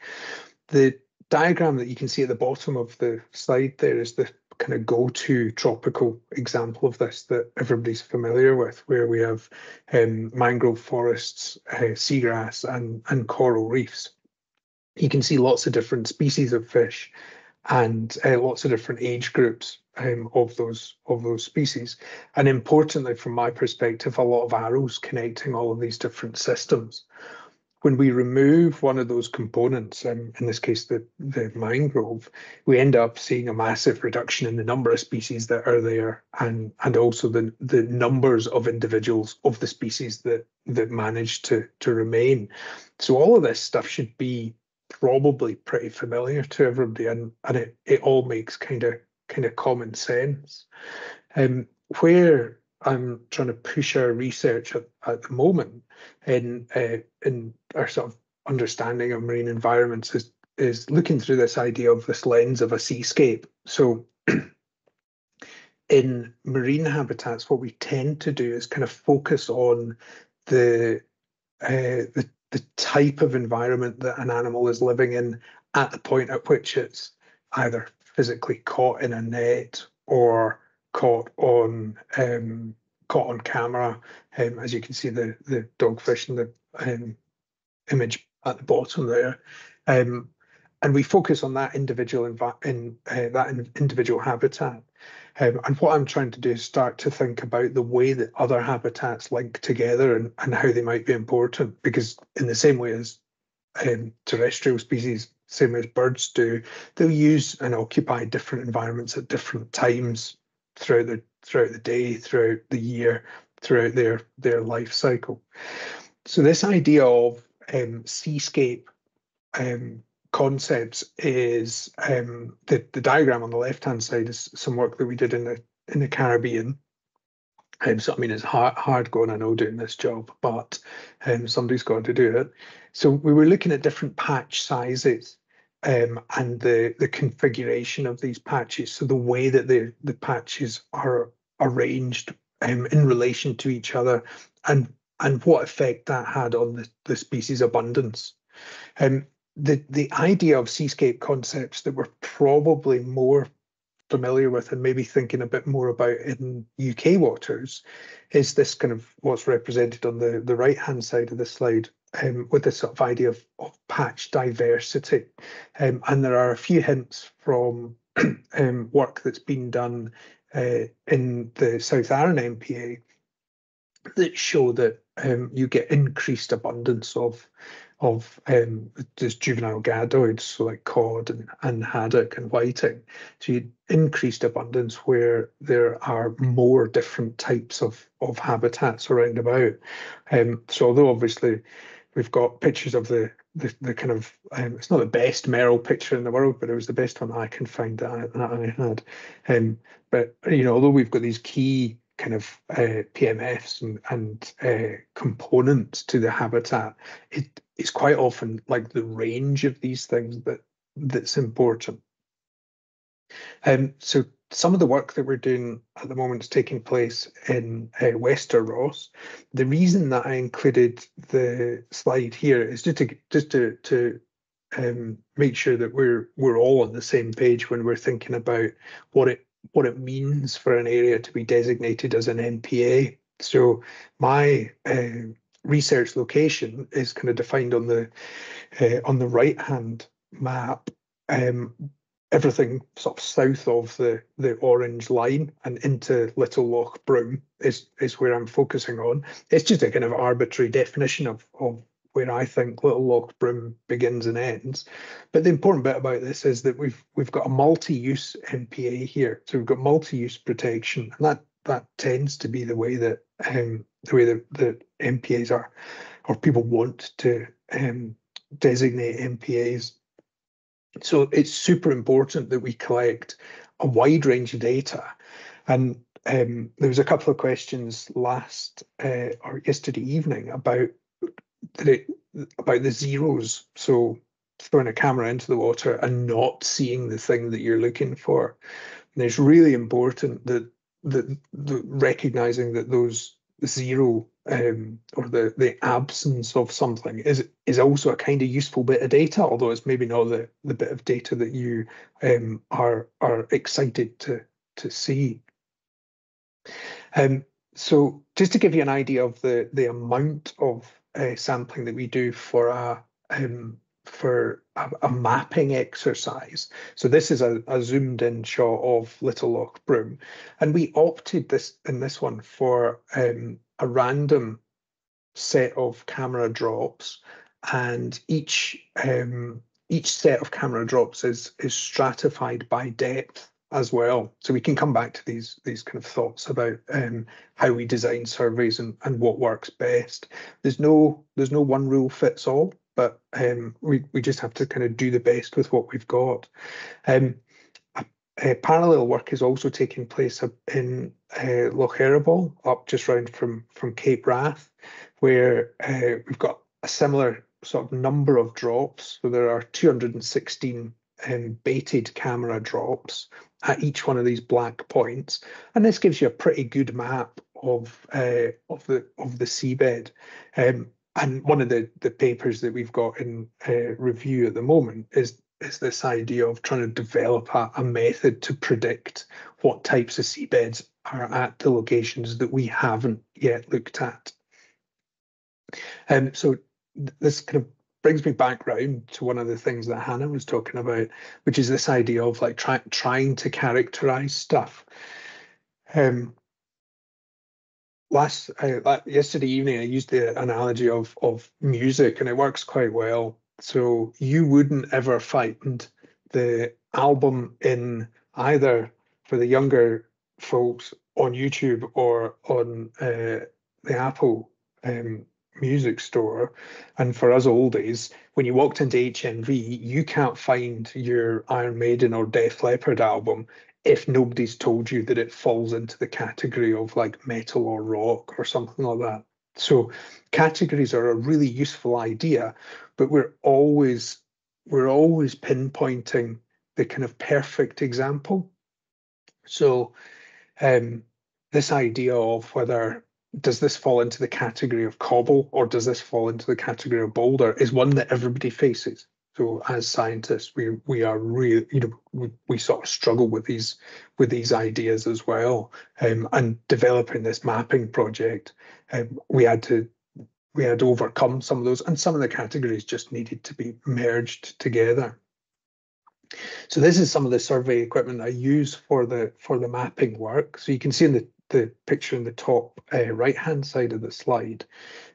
The diagram that you can see at the bottom of the slide there is the kind of go-to tropical example of this that everybody's familiar with, where we have um, mangrove forests, uh, seagrass, and and coral reefs. You can see lots of different species of fish, and uh, lots of different age groups um, of those of those species. And importantly, from my perspective, a lot of arrows connecting all of these different systems when we remove one of those components, um, in this case the, the mangrove, we end up seeing a massive reduction in the number of species that are there and, and also the, the numbers of individuals of the species that, that manage to, to remain. So all of this stuff should be probably pretty familiar to everybody and, and it, it all makes kind of kind of common sense. Um, where I'm trying to push our research at, at the moment in uh, in our sort of understanding of marine environments is is looking through this idea of this lens of a seascape. So in marine habitats, what we tend to do is kind of focus on the uh, the the type of environment that an animal is living in at the point at which it's either physically caught in a net or caught on um, caught on camera. Um, as you can see, the the dogfish in the um, image at the bottom there, um, and we focus on that individual in, in uh, that in individual habitat. Um, and what I'm trying to do is start to think about the way that other habitats link together and, and how they might be important. Because in the same way as um, terrestrial species, same as birds do, they'll use and occupy different environments at different times throughout the throughout the day, throughout the year, throughout their their life cycle. So this idea of um, seascape um, concepts is um, the the diagram on the left hand side is some work that we did in the in the Caribbean. Um, so I mean, it's hard, hard going, I know, doing this job, but um, somebody's got to do it. So we were looking at different patch sizes um, and the the configuration of these patches. So the way that the the patches are arranged um, in relation to each other, and and what effect that had on the, the species abundance. Um, the the idea of seascape concepts that we're probably more familiar with and maybe thinking a bit more about in UK waters is this kind of what's represented on the, the right hand side of the slide um, with this sort of idea of, of patch diversity. Um, and there are a few hints from um, work that's been done uh, in the South Arran MPA that show that um, you get increased abundance of of um, just juvenile gadoids, so like cod and, and haddock and whiting. So you increased abundance where there are more different types of, of habitats around about. Um, so although obviously we've got pictures of the the, the kind of um, it's not the best maerl picture in the world, but it was the best one I can find that I, that I had. Um, but you know, although we've got these key kind of uh, PMFs and, and uh, components to the habitat, it, it's quite often like the range of these things that that's important. Um, so some of the work that we're doing at the moment is taking place in uh, Wester Ross. The reason that I included the slide here is just to just to to um, make sure that we're we're all on the same page when we're thinking about what it what it means for an area to be designated as an MPA. So my uh, research location is kind of defined on the uh, on the right hand map. Um, everything sort of south of the the orange line and into Little Loch Broom is is where I'm focusing on. It's just a kind of arbitrary definition of of where I think Little Loch Broom begins and ends. But the important bit about this is that we've we've got a multi-use MPA here. So we've got multi-use protection, and that that tends to be the way that um, the way that the MPAs are, or people want to um, designate MPAs. So it's super important that we collect a wide range of data. And um, there was a couple of questions last uh, or yesterday evening about the, about the zeros. So throwing a camera into the water and not seeing the thing that you're looking for. And it's really important that the, the recognizing that those zero um, or the the absence of something is is also a kind of useful bit of data, although it's maybe not the the bit of data that you um, are are excited to to see. Um, so just to give you an idea of the the amount of uh, sampling that we do for a um, for a, a, mapping exercise. So this is a, a, zoomed in shot of Little Loch Broom. And we opted this in this one for um, a random set of camera drops and each um, each set of camera drops is is stratified by depth as well. So we can come back to these these kind of thoughts about um, how we design surveys and, and what works best. There's no there's no one rule fits all but um, we, we just have to kind of do the best with what we've got. Um, a parallel work is also taking place in uh, Loch Eriboll, up just round from, from Cape Wrath, where uh, we've got a similar sort of number of drops. So there are 216 um, baited camera drops at each one of these black points, and this gives you a pretty good map of uh, of the of the seabed. Um, and one of the the papers that we've got in uh, review at the moment is is this idea of trying to develop a, a method to predict what types of seabeds are at the locations that we haven't yet looked at. And um, so this kind of brings me back round to one of the things that Hannah was talking about, which is this idea of like try, trying to characterize stuff. Um, last uh, yesterday evening I used the analogy of of music and it works quite well. So you wouldn't ever find the album in either for the younger folks on YouTube or on uh, the Apple um, music store. And for us oldies, when you walked into HMV, you can't find your Iron Maiden or Def Leppard album if nobody's told you that it falls into the category of like metal or rock or something like that. So categories are a really useful idea, but we're always we're always pinpointing the kind of perfect example. So um, this idea of whether does this fall into the category of cobble or does this fall into the category of boulder is one that everybody faces. So as scientists, we we are really, you know, we, we sort of struggle with these with these ideas as well. Um, and developing this mapping project, um, we had to we had overcome some of those, and some of the categories just needed to be merged together. So this is some of the survey equipment I use for the for the mapping work. So you can see in the the picture in the top uh, right hand side of the slide,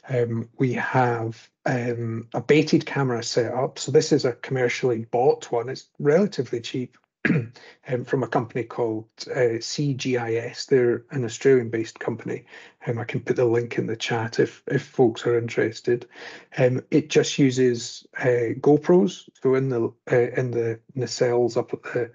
um, we have um, a baited camera set up. So this is a commercially bought one. It's relatively cheap um, from a company called uh, SeaGIS. They're an Australian-based company. Um, I can put the link in the chat if if folks are interested. Um, it just uses uh, GoPros. So in the uh, in the nacelles up at the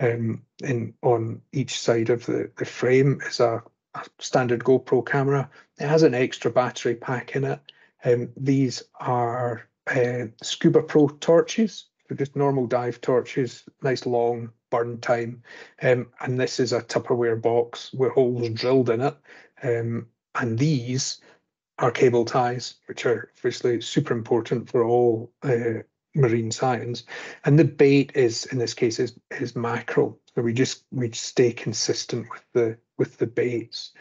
um, in on each side of the the frame is a, a standard GoPro camera. It has an extra battery pack in it. Um, these are uh, Scubapro torches So just normal dive torches, nice long burn time. Um, and this is a Tupperware box with holes drilled in it. Um, and these are cable ties, which are obviously super important for all uh, marine science. And the bait is, in this case, is, is mackerel. So we just we stay consistent with the with the baits.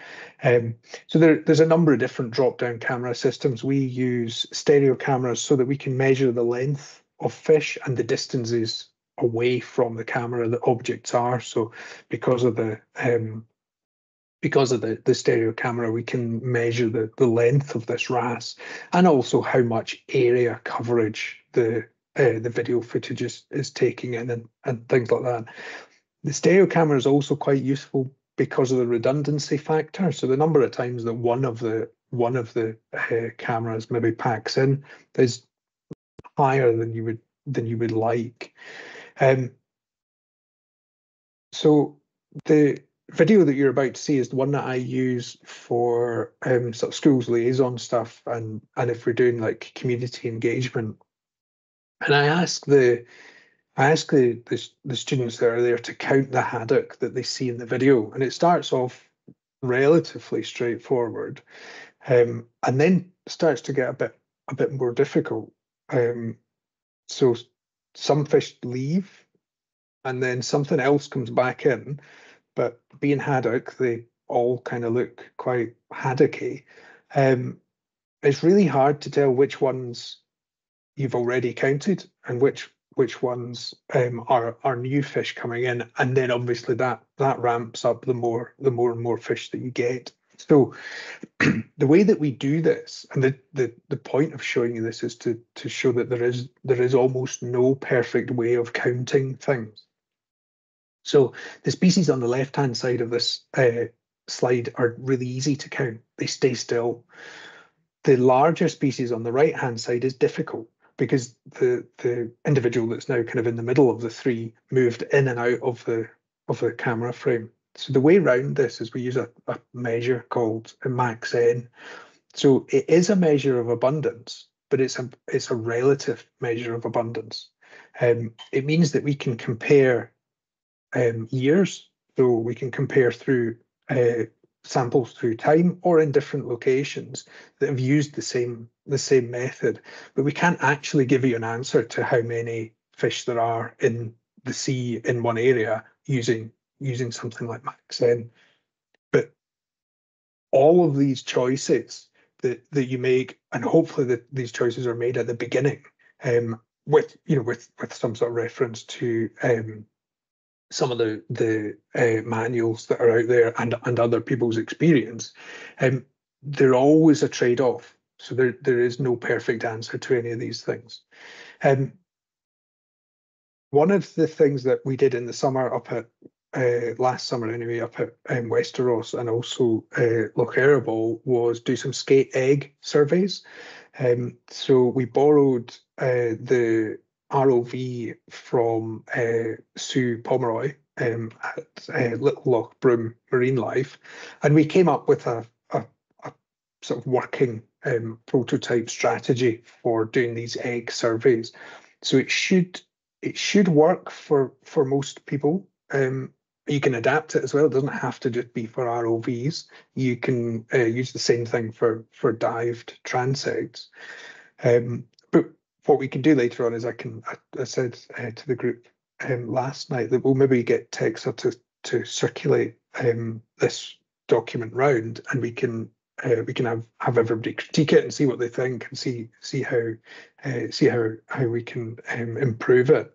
Um, so there, there's a number of different drop-down camera systems. We use stereo cameras so that we can measure the length of fish and the distances away from the camera that objects are. So because of the um, because of the, the stereo camera, we can measure the, the length of this wrasse and also how much area coverage the uh, the video footage is, is taking in and, and things like that. The stereo camera is also quite useful because of the redundancy factor. So the number of times that one of the one of the uh, cameras maybe packs in is higher than you would than you would like. Um, so the video that you're about to see is the one that I use for um, sort of schools liaison stuff and and if we're doing like community engagement. And I ask the I ask the, the, the students that are there to count the haddock that they see in the video, and it starts off relatively straightforward, um, and then starts to get a bit a bit more difficult. Um, so some fish leave, and then something else comes back in, but being haddock, they all kind of look quite haddocky. Um, it's really hard to tell which ones you've already counted and which which ones um, are are new fish coming in, and then obviously that that ramps up the more the more and more fish that you get. So the way that we do this, and the, the the point of showing you this is to to show that there is there is almost no perfect way of counting things. So the species on the left hand side of this uh, slide are really easy to count. They stay still. The larger species on the right hand side is difficult because the the individual that's now kind of in the middle of the three moved in and out of the of the camera frame. So the way around this is we use a, a measure called a MaxN. So it is a measure of abundance, but it's a it's a relative measure of abundance. Um, it means that we can compare um, years, so we can compare through uh, samples through time or in different locations that have used the same the same method, but we can't actually give you an answer to how many fish there are in the sea in one area using using something like MaxN. But all of these choices that that you make, and hopefully that these choices are made at the beginning, um, with you know with with some sort of reference to um, some of the the uh, manuals that are out there and and other people's experience, um, they're always a trade off. So there there is no perfect answer to any of these things. Um, one of the things that we did in the summer up at uh, last summer anyway up at um, Wester Ross and also uh, Loch Eriboll was do some skate egg surveys. Um, so we borrowed uh, the ROV from uh, Sue Pomeroy um, at uh, Little Loch Broom Marine Life, and we came up with a, a, a sort of working um, prototype strategy for doing these egg surveys. So it should it should work for for most people. Um, you can adapt it as well. It doesn't have to just be for ROVs. You can uh, use the same thing for for dived transects. Um, but what we can do later on is I can, I, I said uh, to the group um, last night that we'll maybe get Texa to to circulate um, this document round, and we can uh, we can have have everybody critique it and see what they think and see see how uh, see how how we can um, improve it.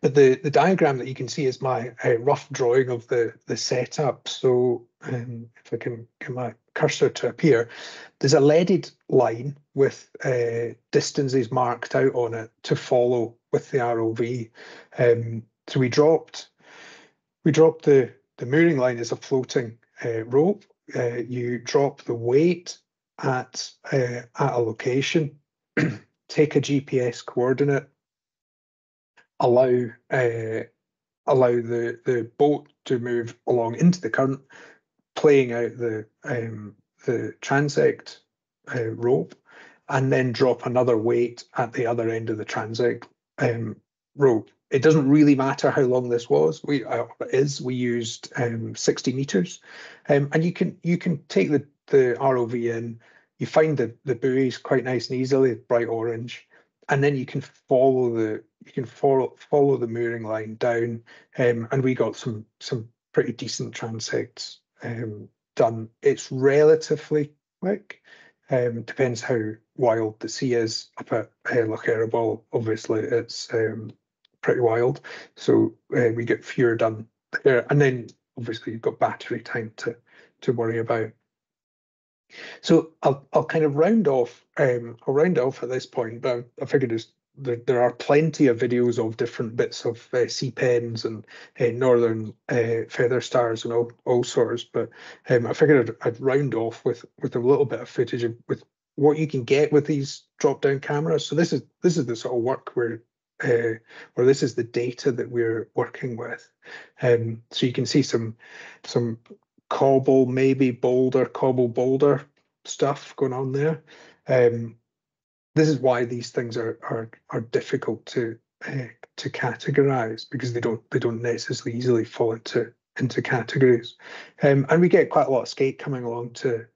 But the the diagram that you can see is my uh, rough drawing of the the setup. So um, if I can get my cursor to appear, there's a leaded line with uh, distances marked out on it to follow with the ROV. Um, so we dropped we dropped the the mooring line as a floating uh, rope. Uh, you drop the weight at uh, at a location, take a GPS coordinate, allow uh, allow the the boat to move along into the current, playing out the um, the transect uh, rope, and then drop another weight at the other end of the transect um, rope. It doesn't really matter how long this was. We uh, is we used um, 60 meters, um, and you can you can take the the ROV in. You find the the buoys quite nice and easily, bright orange, and then you can follow the you can follow follow the mooring line down. Um, and we got some some pretty decent transects um, done. It's relatively quick. Um, depends how wild the sea is up at uh, Loch Eriboll. Obviously, it's um, pretty wild, so uh, we get fewer done there. And then obviously you've got battery time to to worry about. So I'll I'll kind of round off. Um, I'll round off at this point, but I figured there's there, there are plenty of videos of different bits of uh, sea pens and uh, northern uh, feather stars and all, all sorts. But um, I figured I'd, I'd, round off with with a little bit of footage of, with what you can get with these drop down cameras. So this is this is the sort of work where uh, or this is the data that we're working with. Um, so you can see some some cobble, maybe boulder, cobble boulder stuff going on there. Um, this is why these things are are are difficult to uh, to categorize because they don't they don't necessarily easily fall into into categories. Um, and we get quite a lot of skate coming along to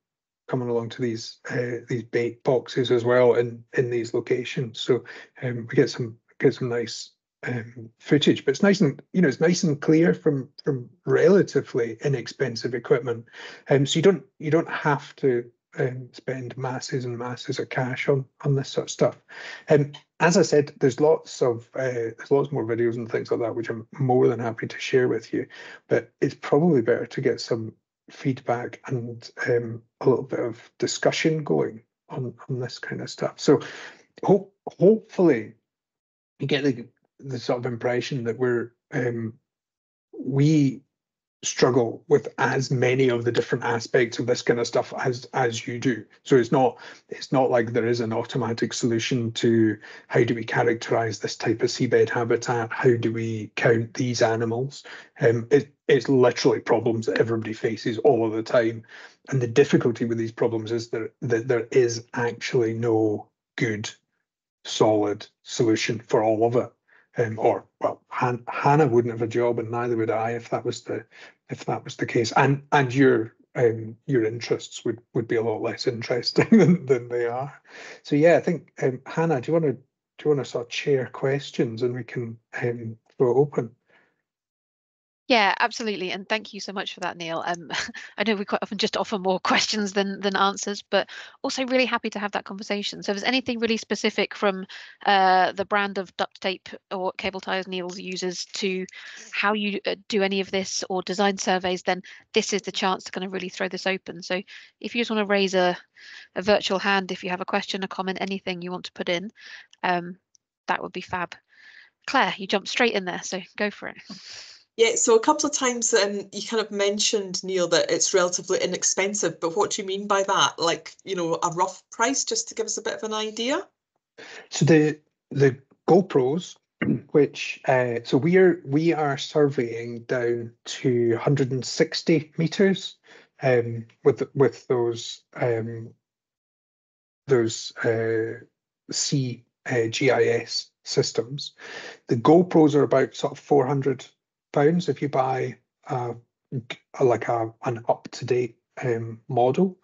coming along to these uh, these bait boxes as well in in these locations. So um, we get some get some nice um, footage, but it's nice and you know it's nice and clear from from relatively inexpensive equipment. Um, so you don't you don't have to um, spend masses and masses of cash on on this sort of stuff. And um, as I said, there's lots of uh, there's lots more videos and things like that which I'm more than happy to share with you. But it's probably better to get some feedback and um, a little bit of discussion going on on this kind of stuff. So hope hopefully you get the the sort of impression that we're um, we struggle with as many of the different aspects of this kind of stuff as as you do. So it's not it's not like there is an automatic solution to how do we characterize this type of seabed habitat? How do we count these animals? Um it, it's literally problems that everybody faces all of the time. And the difficulty with these problems is that, that there is actually no good solid solution for all of it um, or well, Han- Hannah wouldn't have a job, and neither would I if that was the if that was the case. And and your um, your interests would would be a lot less interesting than, than they are. So yeah, I think um, Hannah, do you want to do you want to sort of chair questions and we can um, throw open? Yeah, absolutely. And thank you so much for that, Neil. Um, I know we quite often just offer more questions than than answers, but also really happy to have that conversation. So if there's anything really specific from uh, the brand of duct tape or cable ties Neil uses to how you uh, do any of this or design surveys, then this is the chance to kind of really throw this open. So if you just want to raise a, a virtual hand, if you have a question, a comment, anything you want to put in, um, that would be fab. Claire, you jumped straight in there, so go for it. Yeah, so a couple of times um, you kind of mentioned, Neil, that it's relatively inexpensive, but what do you mean by that? Like, you know, a rough price just to give us a bit of an idea? So the the GoPros, which uh, so we are we are surveying down to 160 meters um, with with those um, those uh, C uh, GIS systems. The GoPros are about sort of 400 pounds if you buy uh, like a an up to date um, model.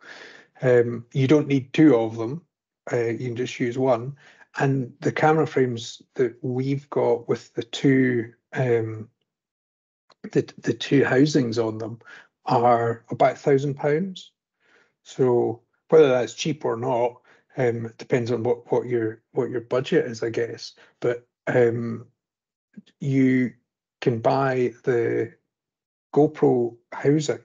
Um, you don't need two of them. Uh, you can just use one. And the camera frames that we've got with the two um, the the two housings on them are about a thousand pounds. So whether that's cheap or not um, depends on what what your what your budget is, I guess. But um, you can buy the GoPro housing,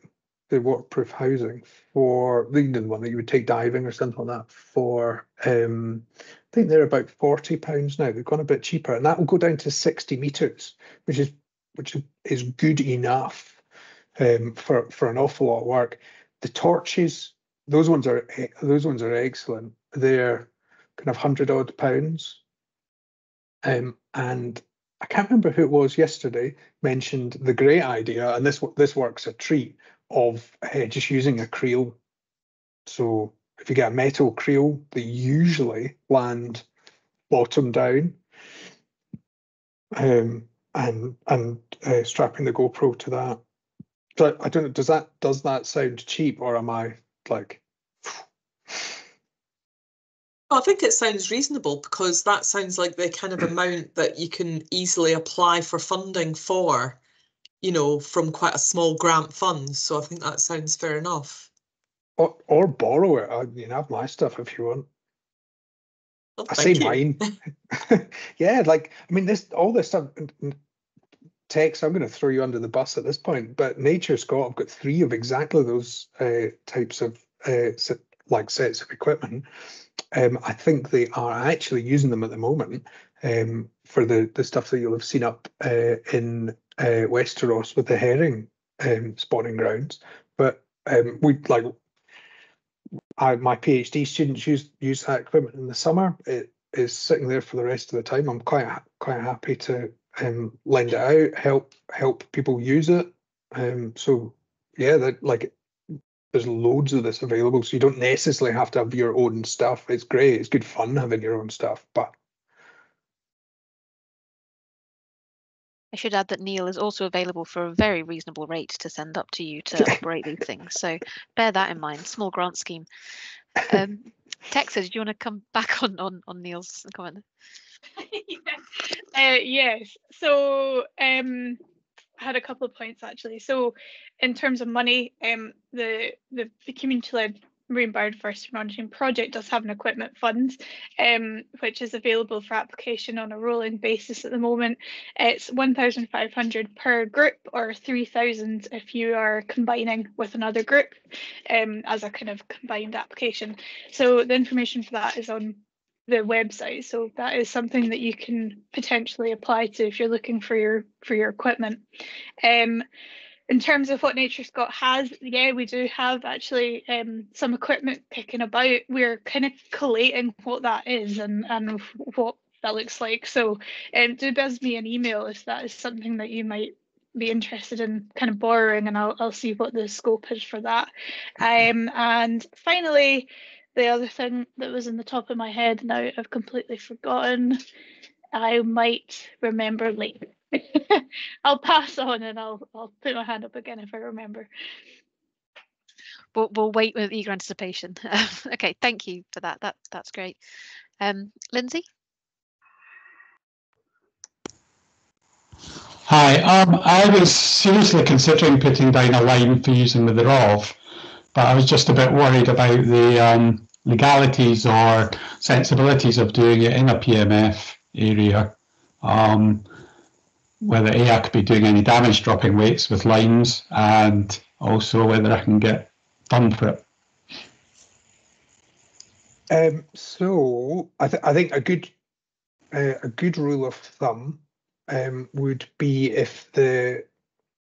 the waterproof housing for the one that you would take diving or something like that for um, I think they're about forty pounds now. They've gone a bit cheaper, and that will go down to sixty meters, which is which is good enough um, for for an awful lot of work. The torches, those ones are those ones are excellent. They're kind of hundred odd pounds, um, and I can't remember who it was yesterday mentioned the great idea, and this this works a treat of uh, just using a creel. So if you get a metal creel, they usually land bottom down. um, and and uh, strapping the GoPro to that. So I don't know. Does that does that sound cheap, or am I like? Well, I think it sounds reasonable because that sounds like the kind of amount that you can easily apply for funding for, you know, from quite a small grant fund. So I think that sounds fair enough. Or, or borrow it. I mean, have my stuff if you want. Well, I say you. mine. yeah, like I mean, this all this stuff. n- n- Text, I'm going to throw you under the bus at this point, but NatureScot, I've got three of exactly those uh, types of uh, like sets of equipment. Um, I think they are actually using them at the moment um, for the the stuff that you'll have seen up uh, in uh, Wester Ross with the herring um, spawning grounds. But um, we like I, my PhD students use use that equipment in the summer. It is sitting there for the rest of the time. I'm quite quite happy to um, lend it out, help help people use it. Um, so yeah, that like there's loads of this available. So you don't necessarily have to have your own stuff. It's great. It's good fun having your own stuff, but I should add that Neil is also available for a very reasonable rate to send up to you to operate these things. So bear that in mind. Small grant scheme. Um, Texas, do you want to come back on on, on Neil's comment? Uh, yes. So um, I had a couple of points actually. So in terms of money, um, the the, the community-led marine biodiversity monitoring project does have an equipment fund, um, which is available for application on a rolling basis at the moment. It's 1,500 per group or 3,000 if you are combining with another group um, as a kind of combined application. So the information for that is on the website. So that is something that you can potentially apply to if you're looking for your for your equipment. Um, in terms of what NatureScot has, yeah, we do have actually um, some equipment kicking about. We're kind of collating what that is and, and what that looks like. So um, do buzz me an email if that is something that you might be interested in kind of borrowing and I'll, I'll see what the scope is for that. Um, and finally, the other thing that was in the top of my head now I've completely forgotten. I might remember later. I'll pass on and I'll I'll put my hand up again if I remember. We'll, we'll wait with eager anticipation. okay, thank you for that. That that's great. Um, Lindsay. Hi, um, I was seriously considering putting down a line for using with the ROV, but I was just a bit worried about the um, legalities or sensibilities of doing it in a PMF area. Um, whether A, I could be doing any damage dropping weights with lines, and also whether I can get done for it. Um, so I, th- I think a good uh, a good rule of thumb um, would be if the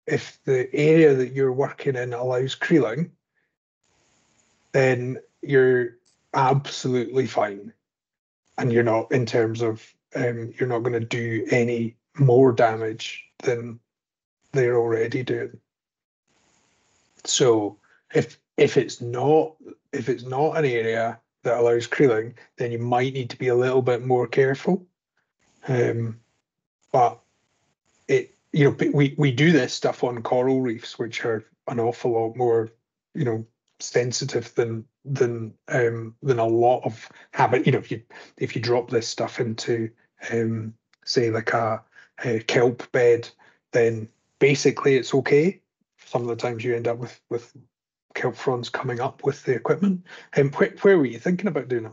if the area that you're working in allows creeling, then you're absolutely fine, and you're not in terms of um, you're not going to do any more damage than they're already doing. So if if it's not if it's not an area that allows creeling, then you might need to be a little bit more careful. Um, but it you know we we do this stuff on coral reefs, which are an awful lot more you know sensitive than than um than a lot of habit. You know if you if you drop this stuff into um say like a, a kelp bed, then basically it's okay. Some of the times you end up with with kelp fronds coming up with the equipment. And where, where were you thinking about doing it?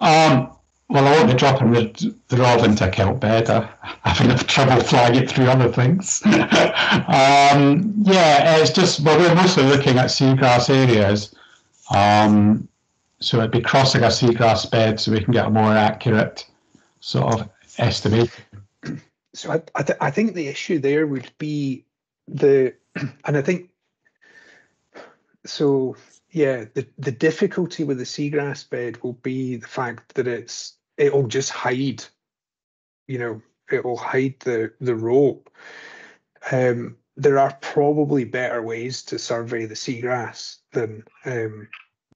Um, well, I want to drop dropping the, the ROV into a kelp bed. I have enough trouble flying it through other things. um, yeah, it's just, well, we're mostly looking at seagrass areas. Um, so it'd be crossing a seagrass bed so we can get a more accurate sort of estimate. So I, I, th- I think the issue there would be the, and I think, so yeah, the, the difficulty with the seagrass bed will be the fact that it's, it'll just hide, you know, it'll hide the, the rope. Um, there are probably better ways to survey the seagrass than um,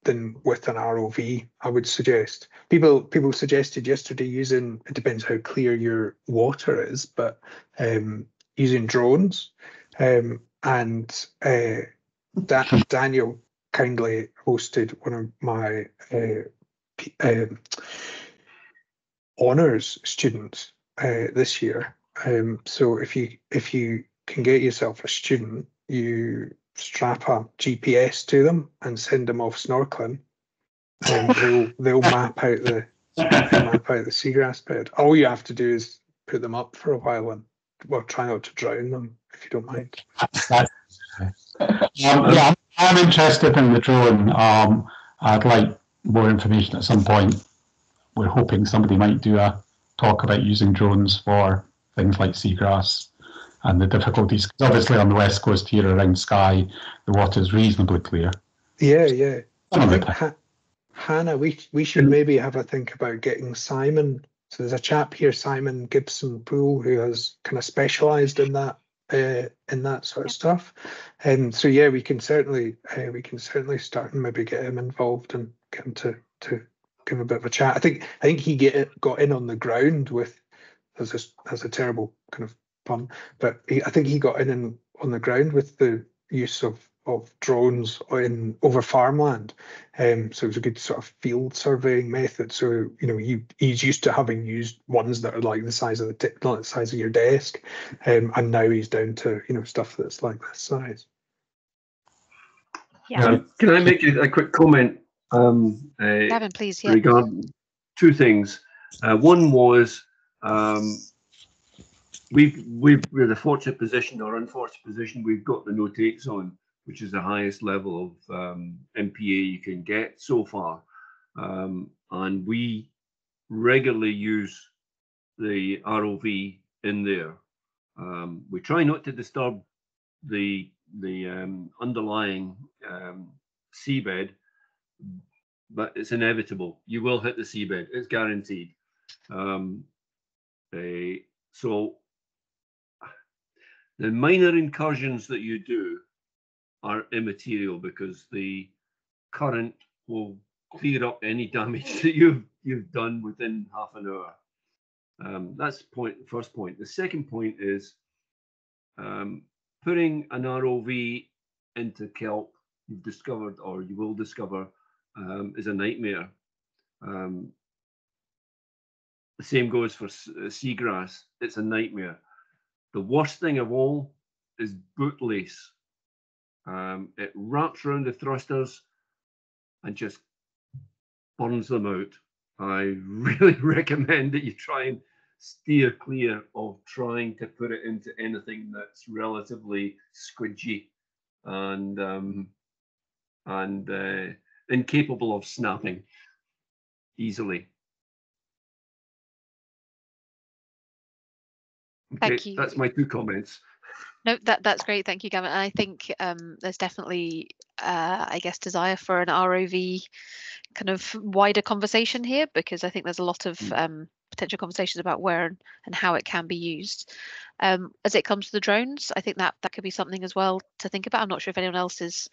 than with an ROV. I would suggest people people suggested yesterday using it depends how clear your water is, but um, using drones um, and uh, da Daniel kindly hosted one of my uh, um, honors students uh, this year. Um, so if you if you can get yourself a student, you strap a GPS to them and send them off snorkeling, and they'll they'll map out the map out the seagrass bed. All you have to do is put them up for a while and well try not to drown them if you don't mind. um, yeah, I'm interested in the drone. Um, I'd like more information at some point. We're hoping somebody might do a talk about using drones for things like seagrass and the difficulties. Because obviously on the west coast here around Skye, the water is reasonably clear. Yeah, yeah. I think ha- Hannah, we we should maybe have a think about getting Simon. So there's a chap here, Simon Gibson Poole, who has kind of specialised in that uh, in that sort of stuff. And so yeah, we can certainly uh, we can certainly start and maybe get him involved and get him to to give a bit of a chat. I think I think he get got in on the ground with as a as a terrible kind of pun, but he, I think he got in and on the ground with the use of of drones in over farmland. Um, so it was a good sort of field surveying method. So you know, he, he's used to having used ones that are like the size of the t- not the size of your desk, um, and now he's down to you know stuff that's like this size. Yeah. Um, can I make a, a quick comment? Um, uh, Gavin, please. Yeah. Regarding two things. Uh, one was um, we've we've we're the fortunate position or unfortunate position we've got the no takes on which is the highest level of um, MPA you can get so far. Um, and we regularly use the ROV in there. Um, we try not to disturb the the um, underlying um, seabed, but it's inevitable. You will hit the seabed. It's guaranteed. Um, so the minor incursions that you do are immaterial because the current will clear up any damage that you've you've done within half an hour. Um, that's point first point. The second point is um, putting an ROV into kelp. You've discovered, or you will discover, um, is a nightmare. Um, the same goes for uh, seagrass. It's a nightmare. The worst thing of all is bootlace. Um, it wraps around the thrusters and just burns them out. I really recommend that you try and steer clear of trying to put it into anything that's relatively squidgy and um, and uh, incapable of snapping easily. Okay, Thank you. that's my two comments. No, that that's great. Thank you, Gavin. And I think um, there's definitely, uh, I guess, desire for an ROV kind of wider conversation here because I think there's a lot of um, potential conversations about where and how it can be used. Um, as it comes to the drones, I think that that could be something as well to think about. I'm not sure if anyone else is.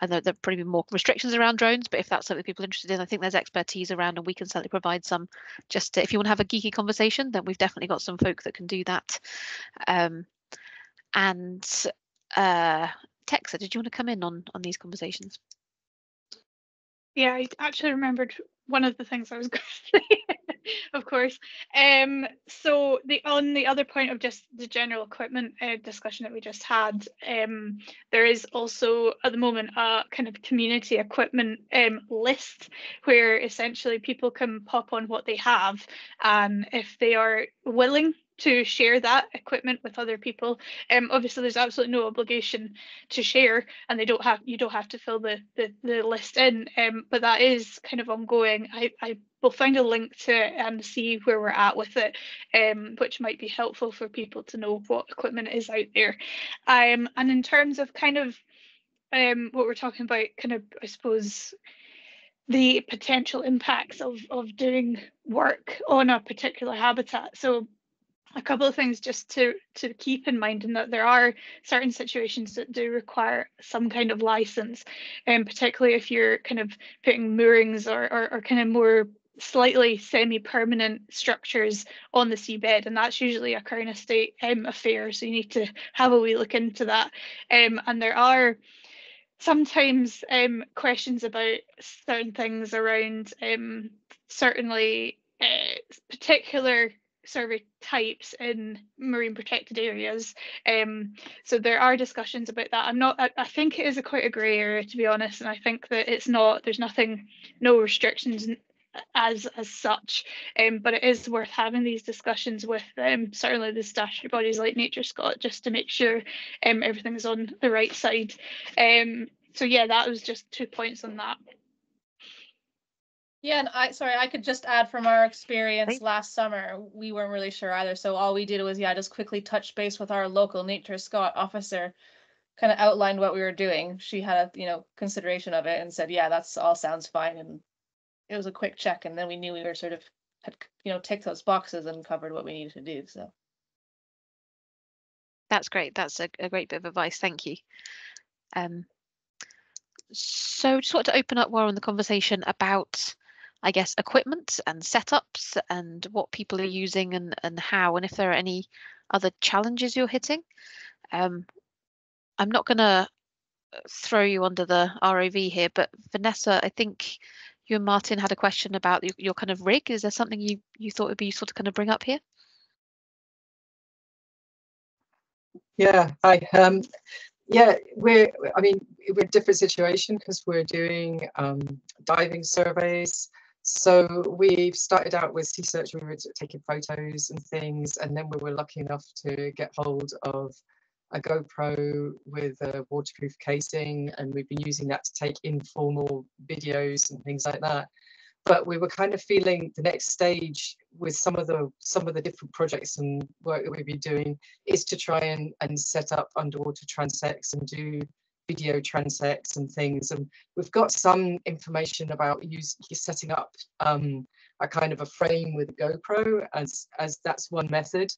I know there've probably been more restrictions around drones, but if that's something people are interested in, I think there's expertise around, and we can certainly provide some. Just to, if you want to have a geeky conversation, then we've definitely got some folk that can do that. Um, and uh, Texa, did you want to come in on on these conversations? Yeah, I actually remembered one of the things I was going to say, of course. Um, so the on the other point of just the general equipment uh, discussion that we just had, um, there is also at the moment a kind of community equipment um, list where essentially people can pop on what they have, and if they are willing to share that equipment with other people. Um, obviously, there's absolutely no obligation to share, and they don't have you don't have to fill the the, the list in. Um, but that is kind of ongoing. I, I will find a link to it and see where we're at with it, um, which might be helpful for people to know what equipment is out there. Um, and in terms of kind of um, what we're talking about, kind of I suppose the potential impacts of of doing work on a particular habitat. So a couple of things just to to keep in mind in that there are certain situations that do require some kind of license and um, particularly if you're kind of putting moorings or, or, or kind of more slightly semi-permanent structures on the seabed and that's usually a crown estate um, affair so you need to have a wee look into that um, and there are sometimes um, questions about certain things around um, certainly uh, particular survey types in marine protected areas. Um, so there are discussions about that. I'm not. I, I, think it is a quite a grey area to be honest, and I think that it's not. There's nothing, no restrictions as as such. Um, but it is worth having these discussions with um, certainly the statutory bodies like NatureScot just to make sure um, everything's on the right side. Um, so yeah, that was just two points on that. Yeah, and I sorry, I could just add from our experience last summer, we weren't really sure either. So all we did was yeah, just quickly touch base with our local NatureScot officer, kind of outlined what we were doing. She had a you know consideration of it and said, yeah, that's all sounds fine. And it was a quick check, and then we knew we were sort of had you know ticked those boxes and covered what we needed to do. So that's great. That's a, a great bit of advice. Thank you. Um, so just want to open up more on the conversation about I guess, equipment and setups and what people are using and, and how, and if there are any other challenges you're hitting. Um, I'm not going to uh, throw you under the ROV here, but Vanessa, I think you and Martin had a question about your, your kind of rig. Is there something you, you thought would be useful to kind of bring up here? Yeah, hi. Um, yeah, we're, I mean, we're a different situation because we're doing um, diving surveys so we've started out with Seasearch, we were taking photos and things, and then we were lucky enough to get hold of a GoPro with a waterproof casing, and we've been using that to take informal videos and things like that. But we were kind of feeling the next stage with some of the some of the different projects and work that we've been doing is to try and, and set up underwater transects and do video transects and things. And we've got some information about use, setting up um, a kind of a frame with a GoPro as, as that's one method.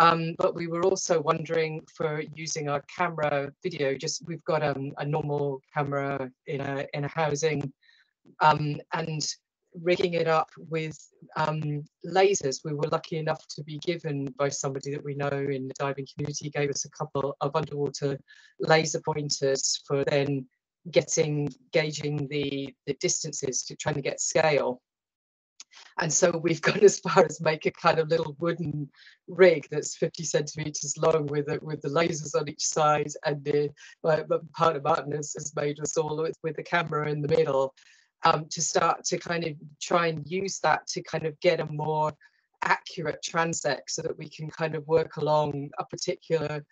Um, but we were also wondering for using our camera video, just we've got um, a normal camera in a, in a housing um, and rigging it up with um, lasers. We were lucky enough to be given by somebody that we know in the diving community, gave us a couple of underwater laser pointers for then getting, gauging the, the distances to trying to get scale. And so we've gone as far as make a kind of little wooden rig that's 50 centimeters long with the, with the lasers on each side. And the uh, part of Martin has, has made us all with, with the camera in the middle um, to start to kind of try and use that to kind of get a more accurate transect so that we can kind of work along a particular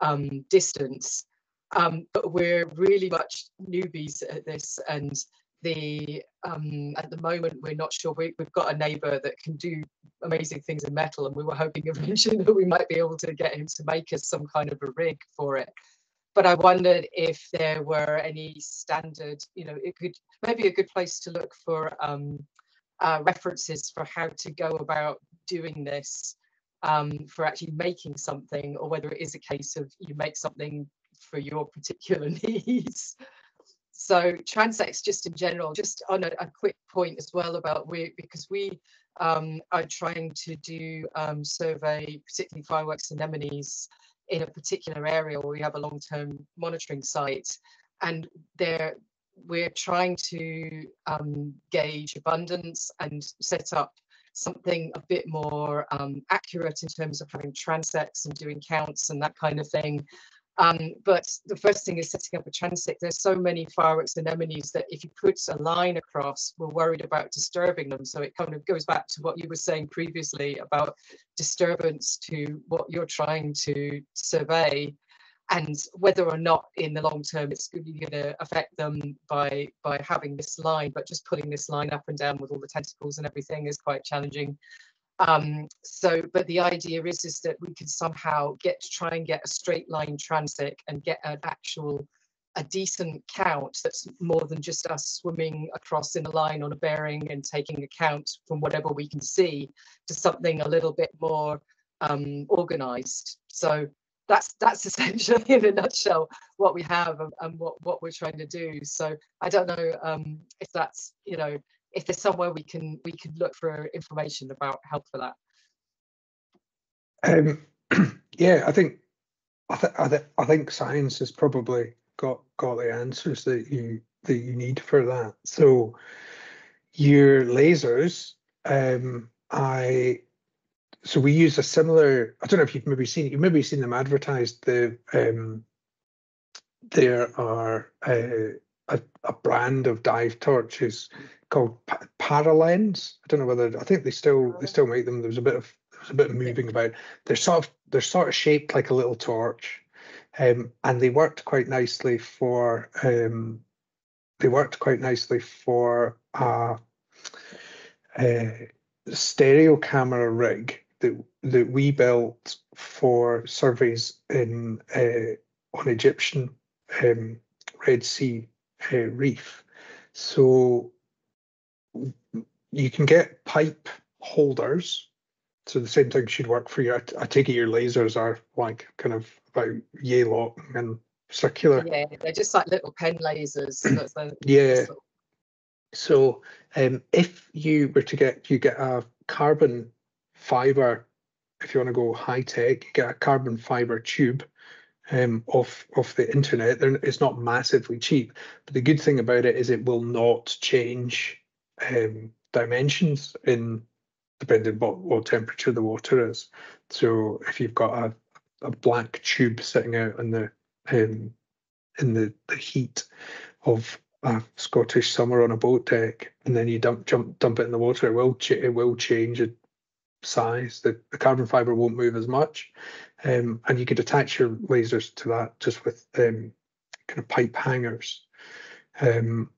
um, distance. Um, but we're really much newbies at this and the um, at the moment we're not sure we, have got a neighbor that can do amazing things in metal and we were hoping eventually that we might be able to get him to make us some kind of a rig for it but I wondered if there were any standard, you know, it could maybe a good place to look for um, uh, references for how to go about doing this um, for actually making something, or whether it is a case of you make something for your particular needs. So transects just in general, just on a, a quick point as well about we, because we um, are trying to do um, survey, particularly fireworks anemones, in a particular area where we have a long-term monitoring site. And there we're trying to um, gauge abundance and set up something a bit more um, accurate in terms of having transects and doing counts and that kind of thing um, but the first thing is setting up a transect. There's so many fireworks anemones that if you put a line across, we're worried about disturbing them. So it kind of goes back to what you were saying previously about disturbance to what you're trying to survey and whether or not in the long term it's going to affect them by by having this line but just putting this line up and down with all the tentacles and everything is quite challenging um, so, but the idea is, is that we can somehow get to try and get a straight line transect and get an actual, a decent count that's more than just us swimming across in a line on a bearing and taking account from whatever we can see to something a little bit more um, organized. So that's that's essentially in a nutshell what we have and, and, what what we're trying to do. So I don't know um, if that's you know if there's somewhere we can we can look for information about help for that. Um, yeah, I think I, th- I, th- I think science has probably got got the answers that you that you need for that. So your lasers, um, I so we use a similar. I don't know if you've maybe seen you've maybe seen them advertised. The um, there are a, a, a brand of dive torches called pa- Paralens. I don't know whether I think they still they still make them. There was a bit of there was a bit of moving about. They're sort of they're sort of shaped like a little torch, um, and they worked quite nicely for um, they worked quite nicely for a, a stereo camera rig that that we built for surveys in uh, on Egyptian um, Red Sea uh, reef. So you can get pipe holders. So the same thing should work for you. I, I take it your lasers are like kind of about yay long and circular. Yeah, they're just like little pen lasers. yeah. So um, if you were to get you get a carbon fiber, if you want to go high tech, you get a carbon fiber tube um, off off the internet. They're, it's not massively cheap, but the good thing about it is it will not change um, dimensions in depending what what temperature the water is. So if you've got a, a black tube sitting out in the um, in the, the heat of a Scottish summer on a boat deck, and then you dump jump dump it in the water, it will ch- it will change size. The, the carbon fiber won't move as much, um, and you could attach your lasers to that just with um, kind of pipe hangers. Um,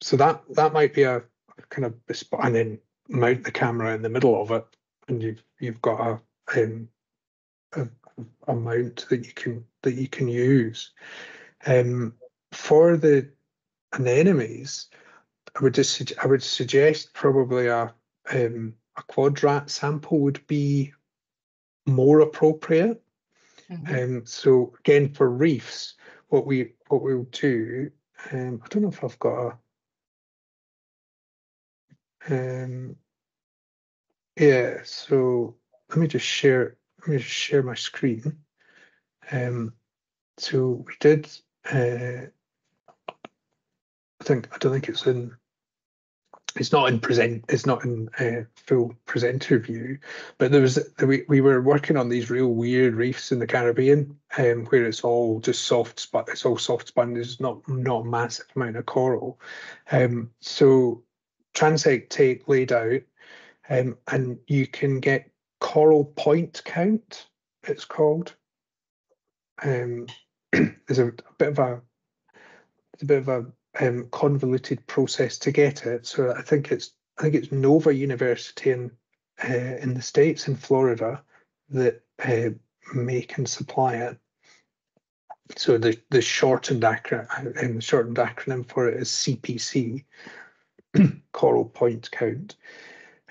so that that might be a kind of and then mount the camera in the middle of it, and you've you've got a um, a, a mount that you can that you can use. Um, for the anemones, I would just I would suggest probably a um, a quadrat sample would be more appropriate. Mm-hmm. Um, so again, for reefs, what we what we'll do, um, I don't know if I've got a um, yeah, so let me just share let me just share my screen. Um, so we did uh, I think I don't think it's in it's not in present it's not in uh, full presenter view but there was we, we were working on these real weird reefs in the caribbean um, where it's all just soft but it's all soft sponges not not massive amount of coral. Um, so transect tape laid out um, and you can get coral point count it's called. Um, there's a, a, bit of a it's a bit of a um, convoluted process to get it. So I think it's I think it's Nova University in uh, in the states in Florida that uh, make and supply it. So the the shortened acronym um, shortened acronym for it is CPC, Coral Point Count.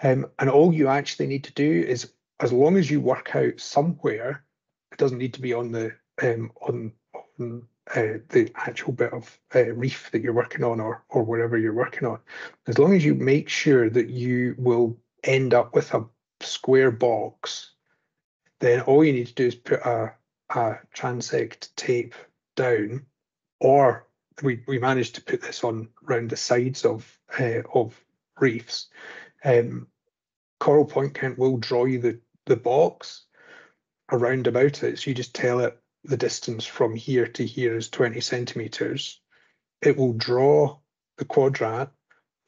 Um, and all you actually need to do is, as long as you work out somewhere, it doesn't need to be on the um, on on uh, the actual bit of uh, reef that you're working on or or wherever you're working on. As long as you make sure that you will end up with a square box, then all you need to do is put a, a transect tape down, or we, we managed to put this on around the sides of uh, of reefs. Um, Coral Point Count will draw you the, the box around about it. So you just tell it the distance from here to here is 20 centimeters, it will draw the quadrat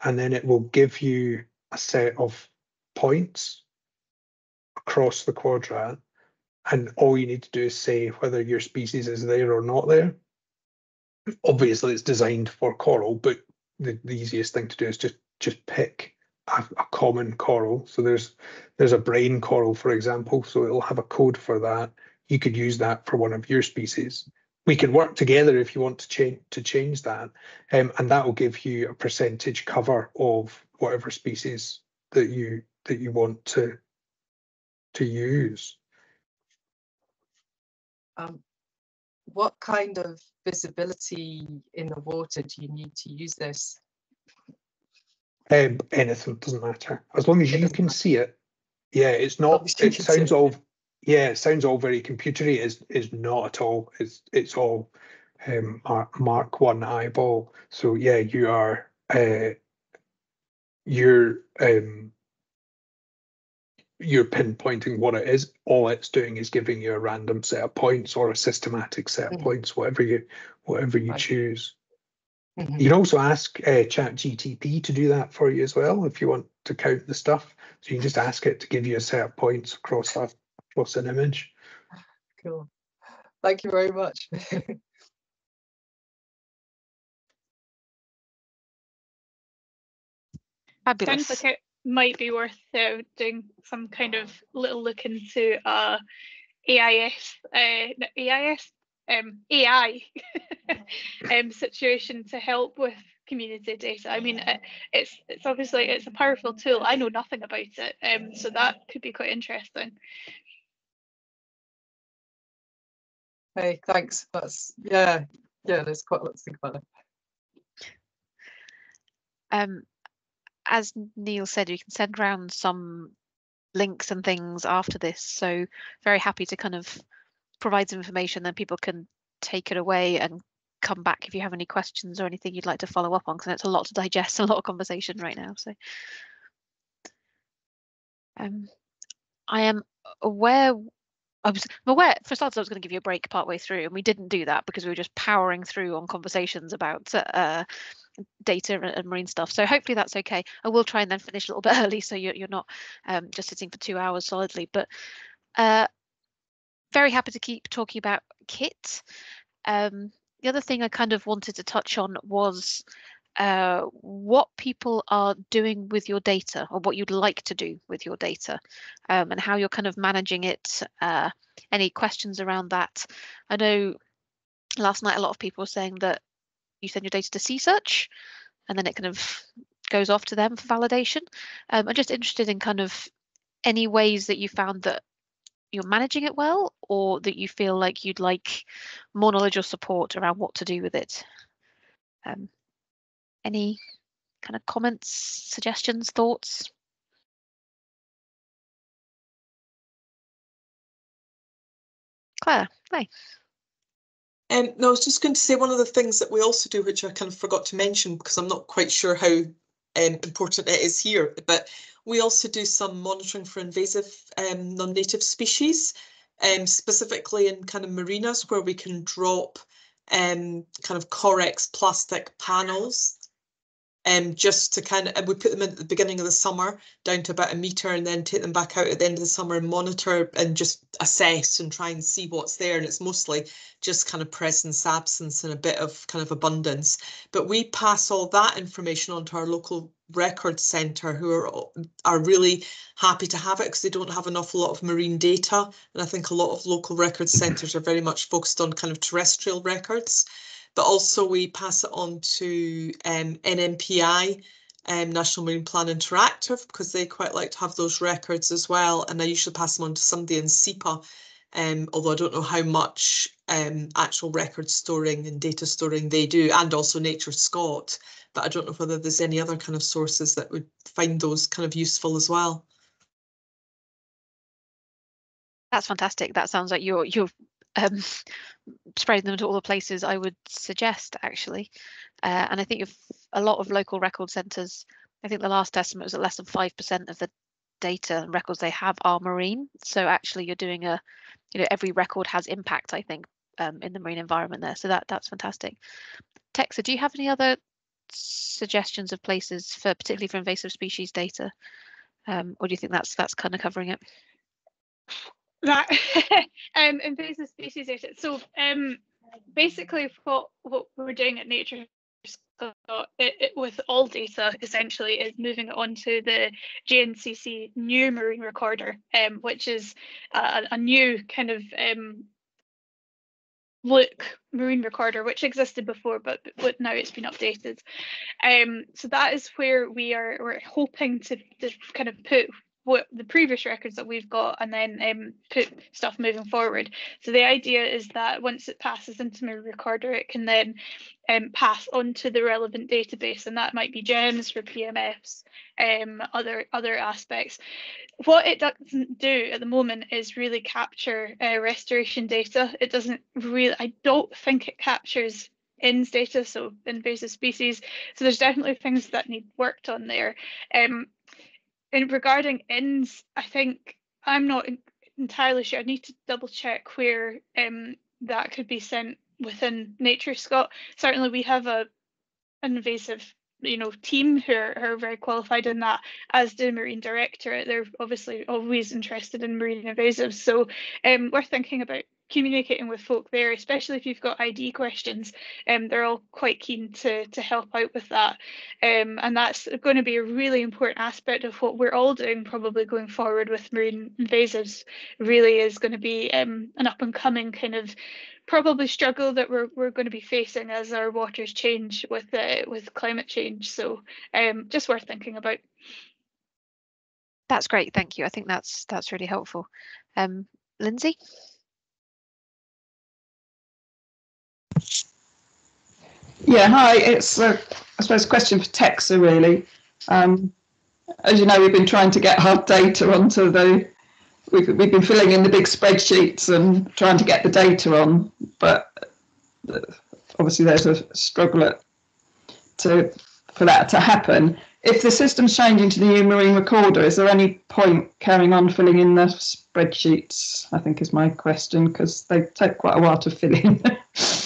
and then it will give you a set of points across the quadrat. And all you need to do is say whether your species is there or not there. Obviously, it's designed for coral, but the, the easiest thing to do is just just pick a, a common coral. So there's there's a brain coral, for example. So it'll have a code for that you could use that for one of your species. We can work together if you want to change to change that, um, and that will give you a percentage cover of whatever species that you that you want to to use. Um, what kind of visibility in the water do you need to use this? Um, anything doesn't matter as long as you can see it. Yeah, it's not. It sounds all. Yeah, it sounds all very computery. Is is not at all. It's it's all um, Mark, one eyeball. So yeah, you are. Uh, you're um, you're pinpointing what it is. All it's doing is giving you a random set of points or a systematic set of Mhm. points, whatever you whatever you choose. Mhm. You can also ask uh, ChatGTP to do that for you as well if you want to count the stuff. So you can just ask it to give you a set of points across that across an image. Cool. Thank you very much. Fabulous. Sounds like it might be worth uh, doing some kind of little look into uh, AIS, uh, no, AIS, um, AI um, situation to help with community data. I mean, it, it's it's obviously it's a powerful tool. I know nothing about it, um, so that could be quite interesting. Hey, thanks. That's yeah, yeah. There's quite a lot to think about. There. um, as Neil said, you can send around some links and things after this. So very happy to kind of provide some information, then people can take it away and come back if you have any questions or anything you'd like to follow up on, because it's a lot to digest, a lot of conversation right now. So um, I am aware. I was for starters I was going to give you a break partway through, and we didn't do that because we were just powering through on conversations about uh, data and, and marine stuff. So hopefully that's okay. I will try and then finish a little bit early, so you're you're not um, just sitting for two hours solidly. But uh, very happy to keep talking about kit. Um, the other thing I kind of wanted to touch on was uh, what people are doing with your data or what you'd like to do with your data um, and how you're kind of managing it. Uh, any questions around that? I know last night a lot of people were saying that you send your data to Seasearch and then it kind of goes off to them for validation. Um, I'm just interested in kind of any ways that you found that you're managing it well or that you feel like you'd like more knowledge or support around what to do with it. Um, any kind of comments, suggestions, thoughts? Claire, hi. Um, no, I was just going to say one of the things that we also do, which I kind of forgot to mention because I'm not quite sure how um, important it is here, but we also do some monitoring for invasive um, non-native species, um, specifically in kind of marinas where we can drop um, kind of Correx plastic panels um, just to kind of, we put them at the beginning of the summer down to about a metre and then take them back out at the end of the summer and monitor and just assess and try and see what's there. And it's mostly just kind of presence, absence and a bit of kind of abundance. But we pass all that information on to our local record centre who are, are really happy to have it because they don't have an awful lot of marine data. And I think a lot of local record centres are very much focused on kind of terrestrial records but also we pass it on to um, NMPI, um, National Marine Plan Interactive, because they quite like to have those records as well. And I usually pass them on to somebody in SEPA, um, although I don't know how much um, actual record storing and data storing they do, and also NatureScot. But I don't know whether there's any other kind of sources that would find those kind of useful as well. That's fantastic. That sounds like you're you're um, spreading them to all the places I would suggest actually. Uh, and I think if a lot of local record centres, I think the last estimate was that less than five percent of the data and records they have are marine. So actually, you're doing a, you know, every record has impact. I think um, in the marine environment there. So that that's fantastic. Texa, do you have any other suggestions of places for particularly for invasive species data, um, or do you think that's that's kind of covering it? That um, invasive species. So um, basically, what what we're doing at Nature Scott, it, it, with all data essentially is moving it onto the JNCC new marine recorder, um, which is a, a new kind of um, look marine recorder which existed before but, but now it's been updated um so that is where we are we're hoping to, to kind of put what the previous records that we've got and then um, put stuff moving forward. So the idea is that once it passes into my recorder, it can then um, pass onto the relevant database, and that might be GEMS for PMFs, um, other other aspects. What it doesn't do at the moment is really capture uh, restoration data. It doesn't really. I don't think it captures INS data, so invasive species. So there's definitely things that need worked on there. Um, and regarding INS, I think I'm not entirely sure. I need to double check where um, that could be sent within NatureScot. Certainly, we have a an invasive you know team who are, who are very qualified in that as the marine director they're obviously always interested in marine invasives so um, we're thinking about communicating with folk there, especially if you've got ID questions. Um, they're all quite keen to to help out with that, um, and that's going to be a really important aspect of what we're all doing probably going forward with marine invasives. Really is going to be um, an up and coming kind of probably struggle that we're we're going to be facing as our waters change with uh, with climate change. So um, just worth thinking about. That's great, thank you. I think that's that's really helpful. Um, Lindsay. Yeah, hi. It's a, I suppose a question for Texa really. Um, as you know, we've been trying to get hard data onto the. We've we've been filling in the big spreadsheets and trying to get the data on, but obviously there's a struggle to for that to happen. If the system's changing to the new marine recorder, is there any point carrying on filling in the spreadsheets? I think is my question because they take quite a while to fill in.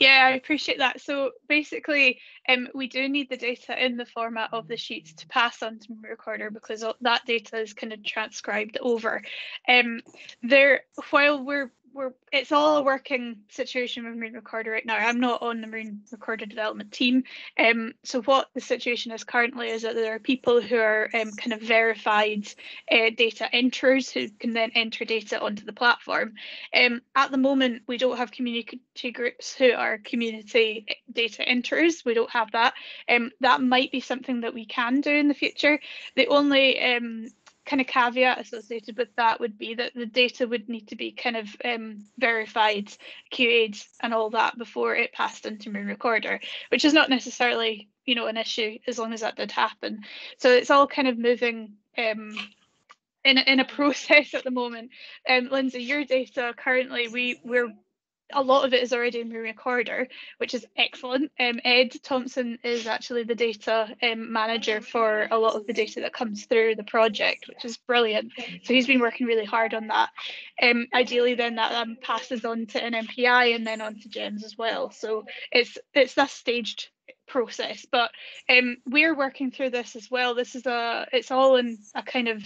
Yeah, I appreciate that. So basically, um, we do need the data in the format of the sheets to pass on to Recorder because that data is kind of transcribed over. Um, there, while we're we're it's all a working situation with Marine Recorder right now. I'm not on the Marine Recorder development team. Um, so what the situation is currently is that there are people who are um, kind of verified uh, data enterers who can then enter data onto the platform. Um, at the moment, we don't have community groups who are community data enterers. We don't have that. Um, that might be something that we can do in the future. The only um, kind of caveat associated with that would be that the data would need to be kind of um, verified, QA'd and all that before it passed into Marine Recorder, which is not necessarily, you know, an issue as long as that did happen. So it's all kind of moving um, in, a, in a process at the moment. Um, Lindsay, your data currently, we, we're a lot of it is already in Marine Recorder, which is excellent. Um, Ed Thompson is actually the data um, manager for a lot of the data that comes through the project, which is brilliant. So he's been working really hard on that. Um, ideally, then that um, passes on to NMPI and then on to GEMS as well. So it's it's that staged process, but um, we're working through this as well. This is a it's all in a kind of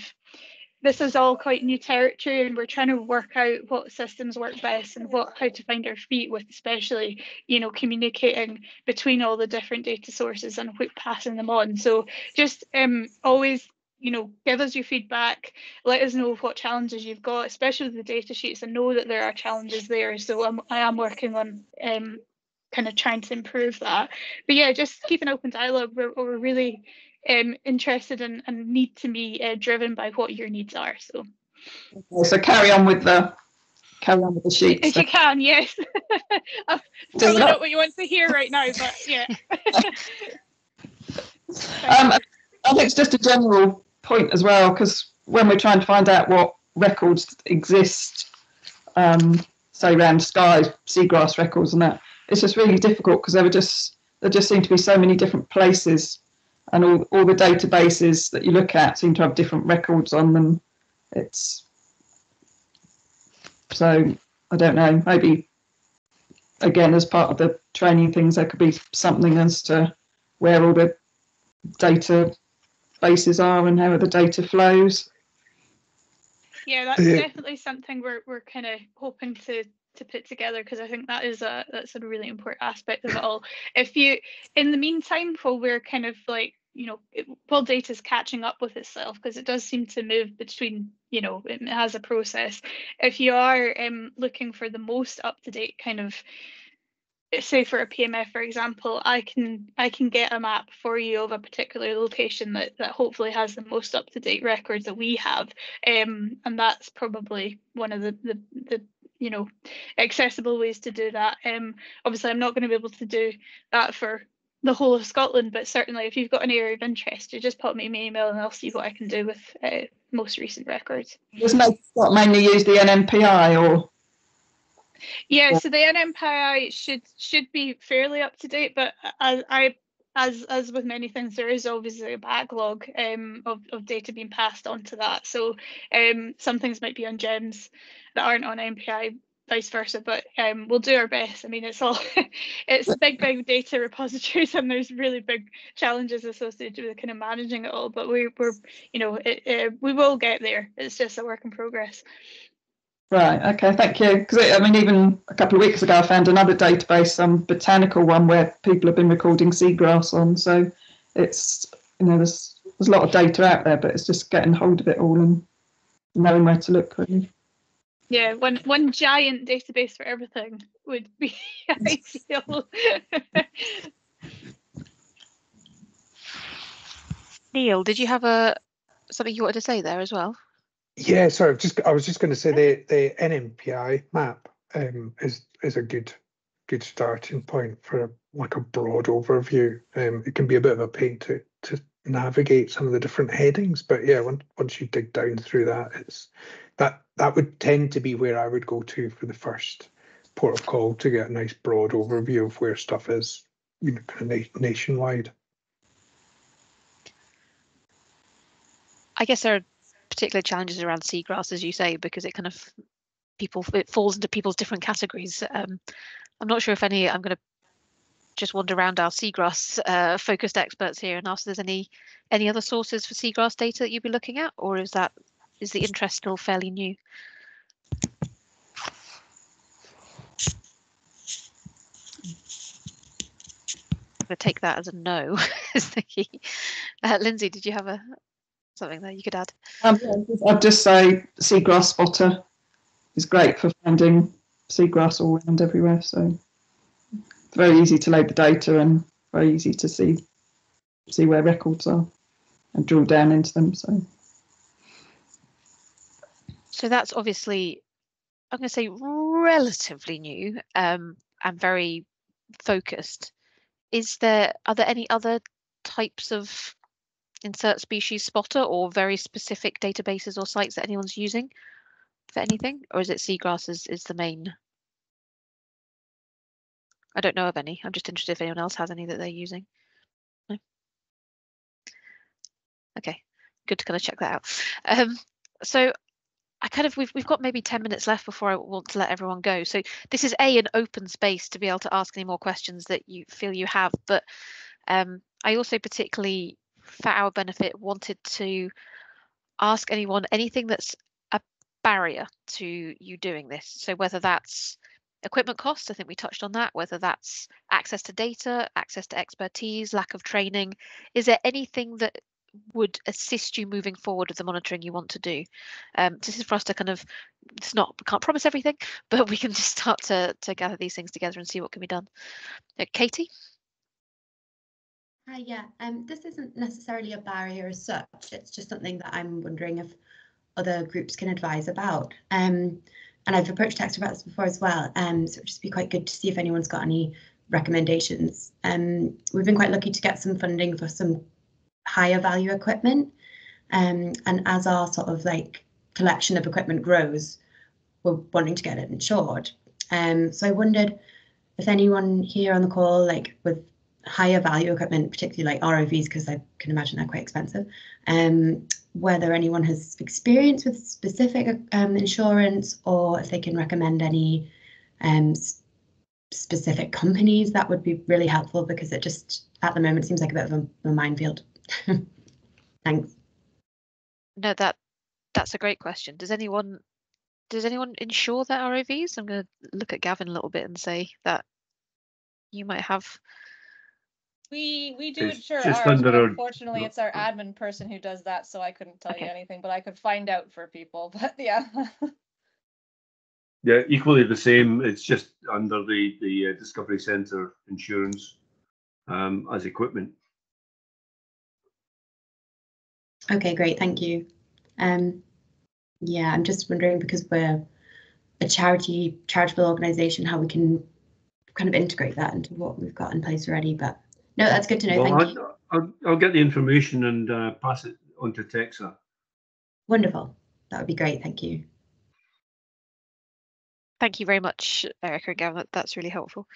this is all quite new territory and we're trying to work out what systems work best and what how to find our feet with especially you know communicating between all the different data sources and passing them on. So just um always you know give us your feedback. Let us know what challenges you've got especially with the data sheets. And know that there are challenges there so I'm, i am working on um kind of trying to improve that. But yeah just keep an open dialogue. We're, we're really um, interested in and need to be uh, driven by what your needs are. So, okay, so carry on with the carry on with the sheets. If you can, yes. I probably not what you want to hear right now, but yeah. um, I think it's just a general point as well, because when we're trying to find out what records exist, um, say around Skye, seagrass records and that, it's just really difficult because there were just there just seem to be so many different places and all, all the databases that you look at seem to have different records on them. It's so I don't know, maybe again as part of the training things there could be something as to where all the data bases are and how the data flows. Yeah, that's yeah. definitely something we're we're kind of hoping to to put together because I think that is a that's a really important aspect of it all. If you in the meantime while we're kind of like you know it, while data is catching up with itself because it does seem to move between you know it has a process if you are um, looking for the most up-to-date kind of say for a PMF, for example, I can I can get a map for you of a particular location that that hopefully has the most up to date records that we have, um, and that's probably one of the the the you know accessible ways to do that. Um, obviously, I'm not going to be able to do that for the whole of Scotland, but certainly if you've got an area of interest, you just pop me an email and I'll see what I can do with uh, most recent records. Does Scott mainly use the NMPI or? Yeah, so the NMPI should should be fairly up to date, but I, I as as with many things, there is obviously a backlog um, of, of data being passed on to that. So um, some things might be on GEMS that aren't on MPI vice versa but um, we'll do our best. I mean it's all it's big big data repositories and there's really big challenges associated with kind of managing it all but we, we're you know it, it, we will get there. It's just a work in progress. Right okay thank you. Because i mean even a couple of weeks ago i found another database some botanical one where people have been recording seagrass on so it's you know there's there's a lot of data out there but it's just getting hold of it all and knowing where to look really yeah, one one giant database for everything would be ideal. Neil, did you have a something you wanted to say there as well? Yeah, sorry, just I was just going to say the the NMPI map um, is is a good good starting point for like a broad overview. Um, it can be a bit of a pain to to navigate some of the different headings, but yeah, once once you dig down through that, it's that that would tend to be where I would go to for the first port of call to get a nice broad overview of where stuff is, you know, kind of na- nationwide. I guess there are particular challenges around seagrass, as you say, because it kind of people it falls into people's different categories. Um, I'm not sure if any. I'm going to just wander around our seagrass uh, focused experts here and ask if there's any any other sources for seagrass data that you'd be looking at, or is that is the interest still fairly new? I'm going to take that as a no, is the key. Uh, Lindsay, did you have a something that you could add? Um, I'd just say seagrass spotter is great for finding seagrass all around everywhere. So it's very easy to load the data and very easy to see see where records are and drill down into them. So so that's obviously, I'm going to say, relatively new um, and very focused. Is there are there any other types of insert species spotter or very specific databases or sites that anyone's using for anything, or is it seagrass is, is the main? I don't know of any. I'm just interested if anyone else has any that they're using. No? Okay, good to kind of check that out. Um, so I kind of we've we've got maybe 10 minutes left before I want to let everyone go. So this is a an open space to be able to ask any more questions that you feel you have. But um, I also particularly, for our benefit, wanted to ask anyone anything that's a barrier to you doing this. So whether that's equipment costs, I think we touched on that, whether that's access to data, access to expertise, lack of training. Is there anything that would assist you moving forward with the monitoring you want to do. Um, this is for us to kind of, it's not, we can't promise everything, but we can just start to, to gather these things together and see what can be done. Uh, Katie? Hi, yeah, um, this isn't necessarily a barrier as such. It's just something that I'm wondering if other groups can advise about. Um, and I've approached Texa about this before as well. Um, so it'd just be quite good to see if anyone's got any recommendations. Um, we've been quite lucky to get some funding for some higher value equipment. Um, and as our sort of like collection of equipment grows, we're wanting to get it insured. Um, so I wondered if anyone here on the call, like with higher value equipment, particularly like ROVs, because I can imagine they're quite expensive, um, whether anyone has experience with specific um, insurance or if they can recommend any um, specific companies, that would be really helpful because it just at the moment seems like a bit of a, a minefield. Thanks. No, that that's a great question. Does anyone does anyone insure their ROVs? I'm going to look at Gavin a little bit and say that you might have. We we do It's insure ours, but under our- unfortunately, it's our admin person who does that, so I couldn't tell you anything. But I could find out for people. But yeah, Yeah, equally the same. It's just under the the uh, Discovery Centre insurance um, as equipment. Okay, great, thank you. Um, yeah, I'm just wondering because we're a charity, charitable organisation, how we can kind of integrate that into what we've got in place already. But no, that's good to know. Well, thank I, you. I'll, I'll get the information and uh, pass it on to Texa. Wonderful. That would be great. Thank you. Thank you very much, Erica and Gavin. That's really helpful.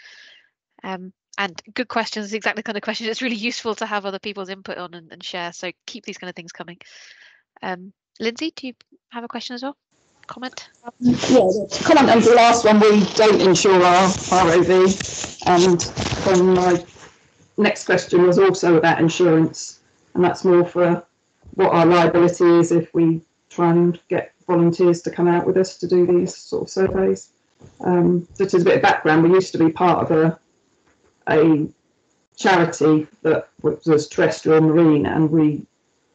Um, and good questions, exactly the kind of questions it's really useful to have other people's input on and, and share. So keep these kind of things coming. Um, Lindsay, do you have a question as well? Comment? Yeah, to comment on the last one, we don't insure our ROV. And then my next question was also about insurance, and that's more for what our liability is if we try and get volunteers to come out with us to do these sort of surveys. Um, just as a bit of background, we used to be part of a a charity that was terrestrial marine, and we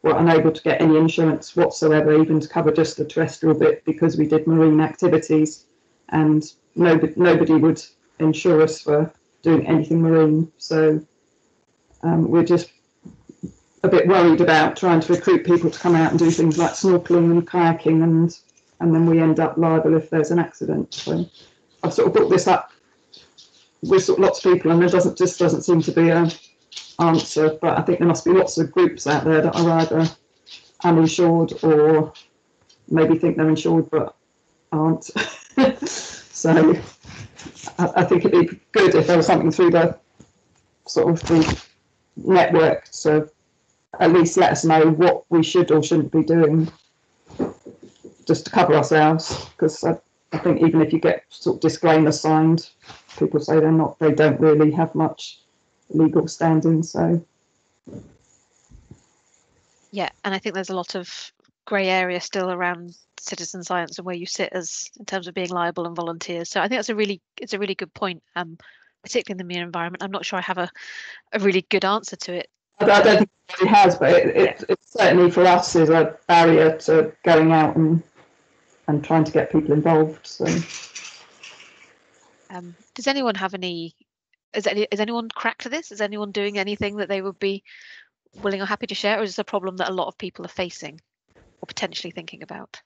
were unable to get any insurance whatsoever, even to cover just the terrestrial bit, because we did marine activities, and nobody nobody would insure us for doing anything marine. So um, we're just a bit worried about trying to recruit people to come out and do things like snorkeling and kayaking, and and then we end up liable if there's an accident. So I've sort of brought this up with lots of people, and there doesn't just doesn't seem to be a answer. But I think there must be lots of groups out there that are either uninsured or maybe think they're insured but aren't. so I, I think it'd be good if there was something through the sort of the network to at least let us know what we should or shouldn't be doing just to cover ourselves because I, I think even if you get sort of disclaimers signed people say they're not they don't really have much legal standing so Yeah, and I think there's a lot of grey area still around citizen science and where you sit as in terms of being liable and volunteers. So I think that's a really it's a really good point, um, particularly in the marine environment. I'm not sure I have a, a really good answer to it. I don't think it has but it, it, it certainly for us is a barrier to going out and and trying to get people involved so Um, does anyone have any? Is any is anyone cracked for this? Is anyone doing anything that they would be willing or happy to share, or is this a problem that a lot of people are facing or potentially thinking about?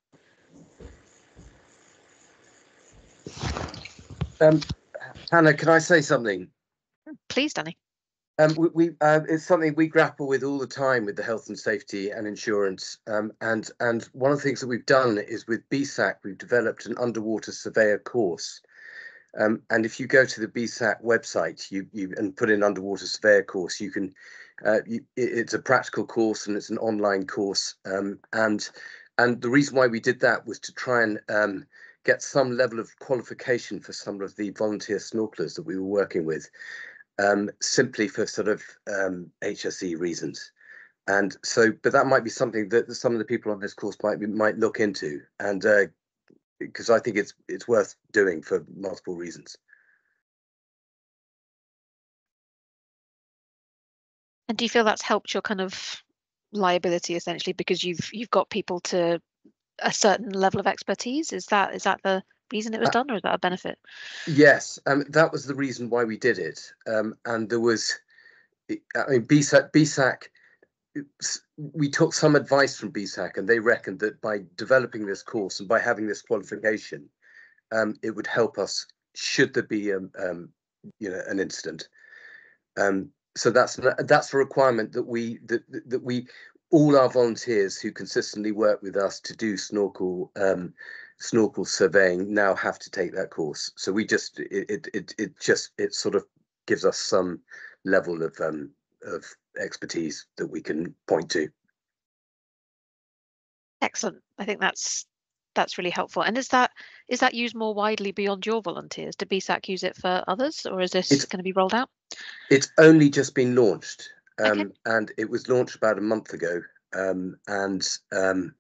Um, Hannah, can I say something? Please, Danny. Um, we, we uh, it's something we grapple with all the time with the health and safety and insurance. Um, and and one of the things that we've done is with BSAC, we've developed an underwater surveyor course. Um, and if you go to the BSAC website, you you and put in underwater surveyor course, you can. Uh, you, it's a practical course and it's an online course. Um, and and the reason why we did that was to try and um, get some level of qualification for some of the volunteer snorkelers that we were working with um, simply for sort of um, HSE reasons. And so, but that might be something that some of the people on this course might be, might look into, and because I think it's it's worth doing for multiple reasons. And do you feel that's helped your kind of liability essentially because you've you've got people to a certain level of expertise? Is that is that the reason it was Uh, done, or is that a benefit? Yes, um, that was the reason why we did it. Um, and there was, I mean, BSAC, BSAC, we took some advice from BSAC and they reckoned that by developing this course and by having this qualification, um, it would help us should there be, um, um, you know, an incident. Um, so that's that's a requirement that we that that we all our volunteers who consistently work with us to do snorkel um, snorkel surveying now have to take that course. So we just it it it, it just it sort of gives us some level of of expertise that we can point to. Excellent. I think that's that's really helpful. And is that is that used more widely beyond your volunteers? Do BSAC use it for others, or is this It's- going to be rolled out? It's only just been launched, um, Okay. and it was launched about a month ago. Um, and um,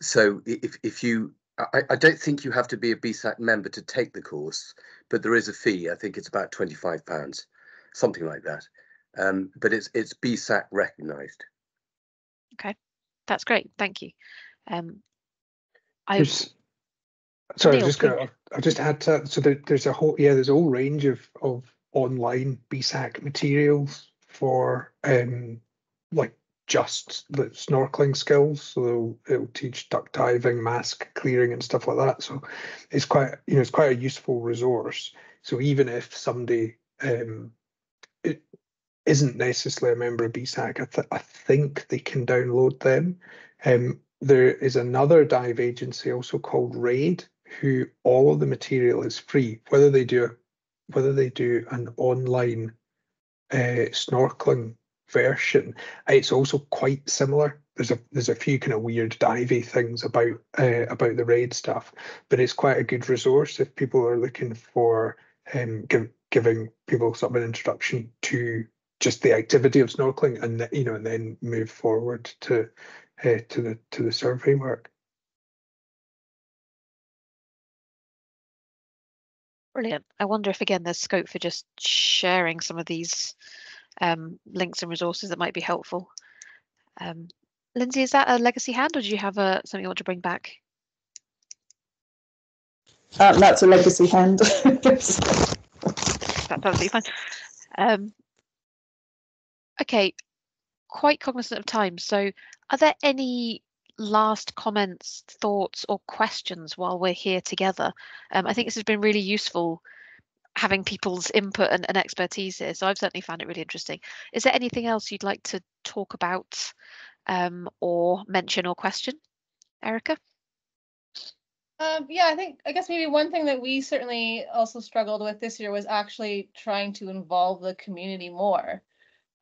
so if if you, I, I don't think you have to be a BSAC member to take the course, but there is a fee. I think it's about twenty five pounds, something like that. Um, but it's it's BSAC recognised. Okay, that's great. Thank you. Um, I There's, Sorry, Neil, just gonna, I'll just add to. So there, there's a whole, yeah, there's a whole range of, of online BSAC materials for, um, like just the snorkeling skills. So it'll teach duck diving, mask clearing and stuff like that. So it's quite, you know, it's quite a useful resource. So even if somebody, um, it isn't necessarily a member of BSAC, I, th- I think they can download them. Um, there is another dive agency also called RAID, who all of the material is free, whether they do whether they do an online uh, snorkeling version. It's also quite similar. There's a there's a few kind of weird divey things about uh, about the RAID stuff, but it's quite a good resource if people are looking for um, give, giving people sort of an introduction to just the activity of snorkeling, and th- you know, and then move forward to uh, to the to the survey work. Brilliant. I wonder if again there's scope for just sharing some of these um, links and resources that might be helpful. Um, Lindsay, is that a legacy hand or do you have a, something you want to bring back? Uh, that's a legacy hand. That's absolutely fine. Um, okay, quite cognizant of time. So are there any last comments, thoughts or questions while we're here together? Um, I think this has been really useful having people's input and, and expertise here. So I've certainly found it really interesting. Is there anything else you'd like to talk about um, or mention or question, Erica? Um, yeah, I think I guess maybe one thing that we certainly also struggled with this year was actually trying to involve the community more.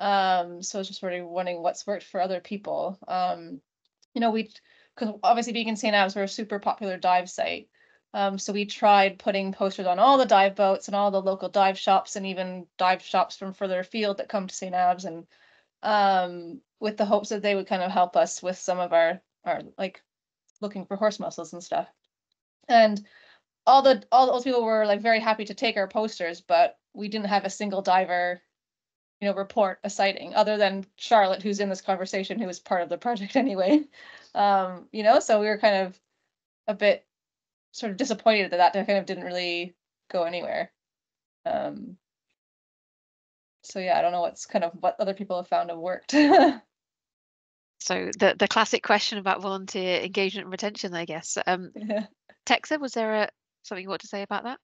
Um, so I was just sort of wondering what's worked for other people. Um, you know, we because obviously Beacon St. Abbs were a super popular dive site. Um, so we tried putting posters on all the dive boats and all the local dive shops and even dive shops from further afield that come to St. Abbs and um, with the hopes that they would kind of help us with some of our our like looking for horse mussels and stuff. And all the all those people were like very happy to take our posters, but we didn't have a single diver, you know, report a sighting other than Charlotte, who's in this conversation, who was part of the project anyway. Um, you know, so we were kind of a bit sort of disappointed that that kind of didn't really go anywhere. Um, so yeah, I don't know what's kind of what other people have found have worked. So the the classic question about volunteer engagement and retention, I guess. Um, yeah. Texa, was there a, something you want to say about that?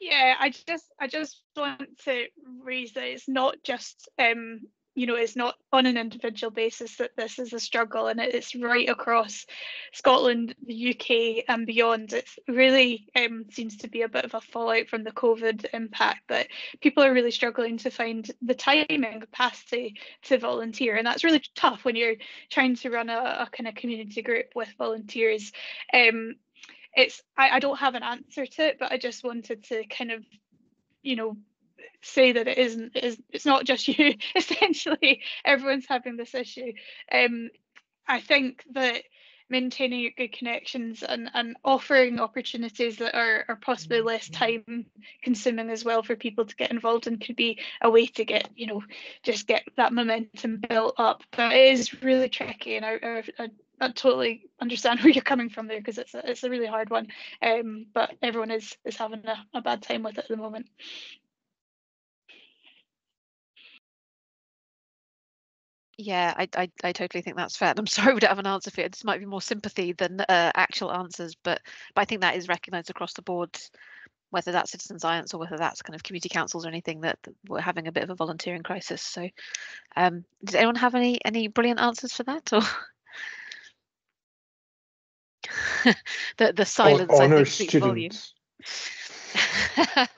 Yeah, I just I just want to raise that it's not just um you know it's not on an individual basis that this is a struggle and it's right across Scotland, the UK and beyond. It really um, seems to be a bit of a fallout from the COVID impact that people are really struggling to find the time and capacity to volunteer and that's really tough when you're trying to run a, a kind of community group with volunteers. Um, it's I, I don't have an answer to it, but I just wanted to kind of, you know, say that it isn't it is it's not just you. Essentially, everyone's having this issue. Um, I think that maintaining good connections and, and offering opportunities that are, are possibly less time consuming as well for people to get involved in could be a way to get you know just get that momentum built up but it is really tricky and I, I, I, I totally understand where you're coming from there because it's a, it's a really hard one um but everyone is is having a, a bad time with it at the moment Yeah, I, I, I totally think that's fair. And I'm sorry we don't have an answer for it. This might be more sympathy than uh, actual answers, but but I think that is recognised across the board, whether that's citizen science or whether that's kind of community councils or anything that, that we're having a bit of a volunteering crisis. So, um, does anyone have any any brilliant answers for that or? the the silence I Honour think speaks volumes.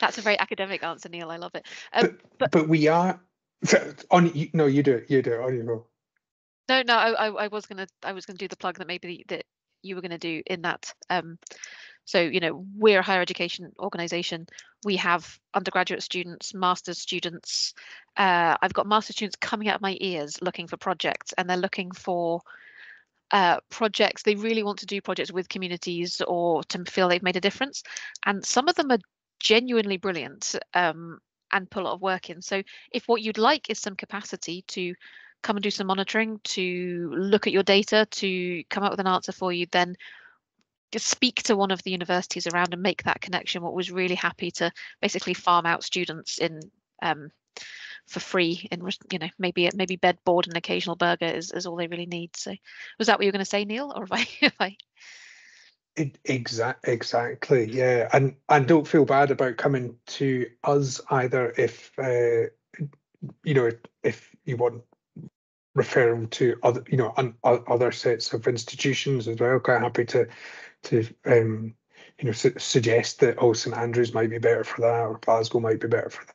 That's a very academic answer, Neil. I love it. Um, But, but we are, on, you- no, you do it, you do it, on you go. No, no, I, I, I was gonna, I was gonna do the plug that maybe that you were gonna do in that. Um, so you know, we're a higher education organisation. We have undergraduate students, master's students. Uh, I've got master's students coming out of my ears looking for projects, and they're looking for uh, projects. They really want to do projects with communities or to feel they've made a difference. And some of them are genuinely brilliant um, and put a lot of work in. So if what you'd like is some capacity to come and do some monitoring, to look at your data, to come up with an answer for you, then speak to one of the universities around and make that connection. What was really happy to basically farm out students in um, for free in you know maybe maybe bed board and occasional burger is, is all they really need. So was that what you were going to say, Neil, or have I? Have I... It, exact, exactly, yeah, and and don't feel bad about coming to us either if uh, you know if, if you want referral to other you know un, other sets of institutions as well. Quite happy to to um, you know su suggest that oh St Andrews might be better for that or Glasgow might be better for that.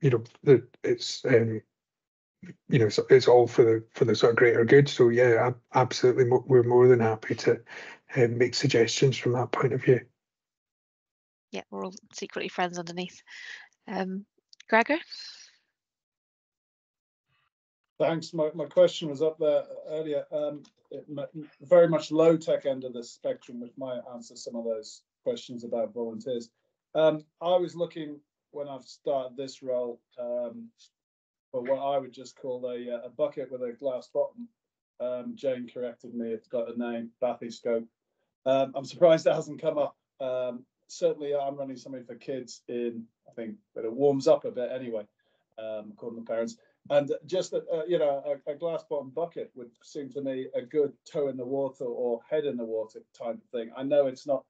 You know the, it's um, you know so it's all for the for the sort of greater good. So yeah, absolutely, we're more than happy to um, make suggestions from that point of view. Yeah, we're all secretly friends underneath. Um, Gregor. Thanks. My, my question was up there earlier. Um, it, very much low tech end of the spectrum, which might answer some of those questions about volunteers. Um, I was looking when I've started this role um, for what I would just call a, uh, a bucket with a glass bottom. Um, Jane corrected me, it's got a name, Bathyscope. Um, I'm surprised it hasn't come up. Um, certainly, I'm running something for kids in, I think, but it warms up a bit anyway, um, according to parents. And just a, uh, you know, a, a, glass bottom bucket would seem to me a good toe in the water or head in the water type of thing. I know it's not,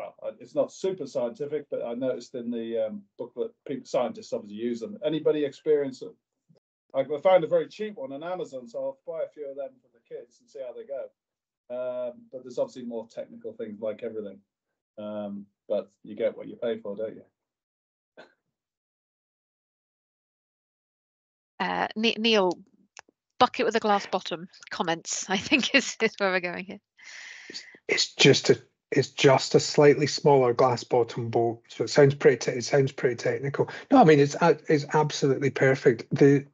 well, it's not super scientific, but I noticed in the um, booklet, people, scientists obviously use them. Anybody experience it? I found a very cheap one on Amazon, so I'll buy a few of them for the kids and see how they go. Um, but there's obviously more technical things like everything. Um, but you get what you pay for, don't you? Uh, Neil, bucket with a glass bottom comments, I think is, is where we're going here. It's just a it's just a slightly smaller glass bottom boat, so it sounds pretty it sounds pretty technical. No, I mean it's it's absolutely perfect. The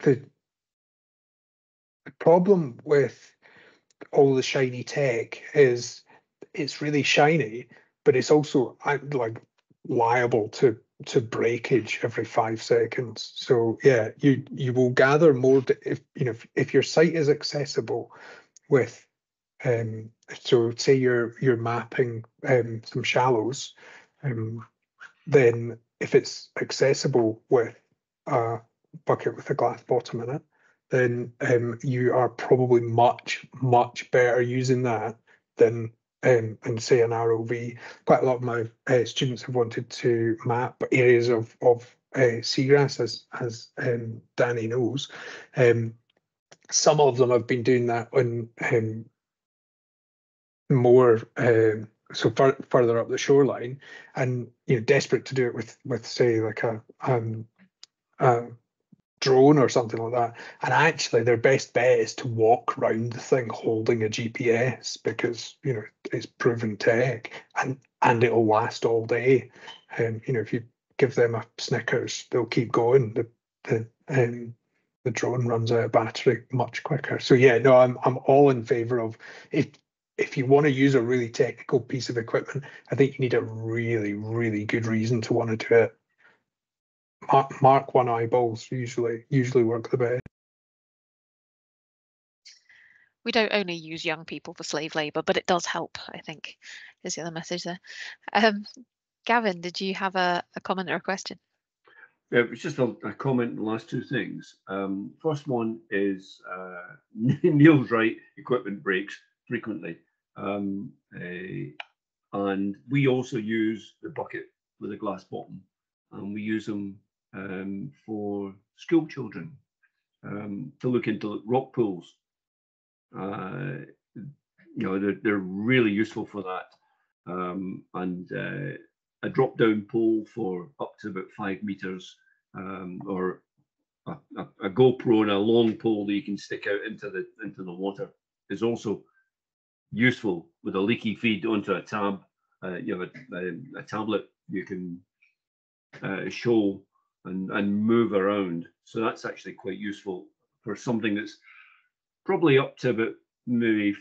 the the problem with all the shiny tech is it's really shiny, but it's also uh, like liable to to breakage every five seconds. So yeah, you you will gather more if you know if, if your site is accessible with um so say you're you're mapping um some shallows, um then if it's accessible with a bucket with a glass bottom in it, then um you are probably much much better using that than um, and say an ROV. Quite a lot of my uh, students have wanted to map areas of of uh, seagrass, as as um, Danny knows. Um, some of them have been doing that on more um, so far, further up the shoreline, and you know desperate to do it with with say like a um, a drone or something like that. And actually, their best bet is to walk around the thing holding a GPS because you know it's proven tech and and it'll last all day. And um, you know, if you give them a Snickers, they'll keep going. The the um, the drone runs out of battery much quicker. So yeah, no, I'm I'm all in favour of if if you want to use a really technical piece of equipment, I think you need a really, really good reason to want to do it. Mark, mark one eyeballs usually usually work the best. We don't only use young people for slave labour, but it does help, I think, is the other message there. Um, Gavin, did you have a, a comment or a question? Yeah, it was just a, a comment the last two things. Um, first one is uh, Neil's right, equipment breaks frequently. Um, uh, and we also use the bucket with a glass bottom and we use them um, for school children um, to look into rock pools. Uh, you know, they're, they're really useful for that. Um, and uh, a drop down pole for up to about five meters um, or a, a, a, GoPro and a long pole that you can stick out into the into the water is also useful with a leaky feed onto a tab. Uh, you have a, a, a, tablet you can uh, show and, and move around. So that's actually quite useful for something that's probably up to about maybe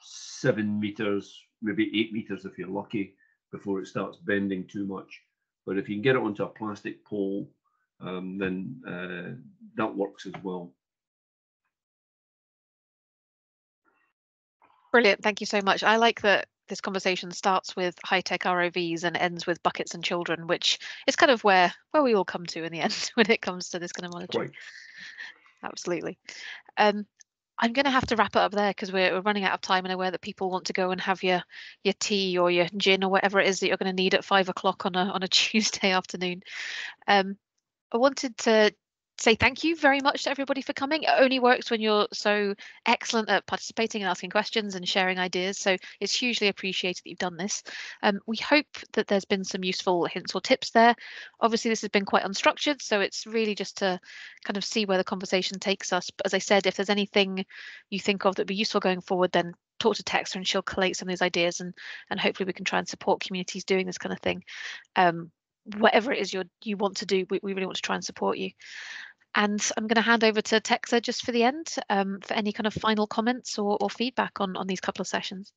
seven meters, maybe eight meters if you're lucky, before it starts bending too much. But if you can get it onto a plastic pole, um, then uh, that works as well. Brilliant, thank you so much. I like that this conversation starts with high tech ROVs and ends with buckets and children, which is kind of where where we all come to in the end when it comes to this kind of monitoring. Right. Absolutely. Um, I'm going to have to wrap it up there because we're, we're running out of time and aware that people want to go and have your your tea or your gin or whatever it is that you're going to need at five o'clock on a on a Tuesday afternoon. Um, I wanted to say thank you very much to everybody for coming. It only works when you're so excellent at participating and asking questions and sharing ideas. So it's hugely appreciated that you've done this. Um, we hope that there's been some useful hints or tips there. Obviously, this has been quite unstructured, so it's really just to kind of see where the conversation takes us. But as I said, if there's anything you think of that would be useful going forward, then talk to Texa and she'll collate some of these ideas and and hopefully we can try and support communities doing this kind of thing. Um, whatever it is you you want to do, we, we really want to try and support you. And I'm going to hand over to Texa just for the end um, for any kind of final comments or, or feedback on, on these couple of sessions.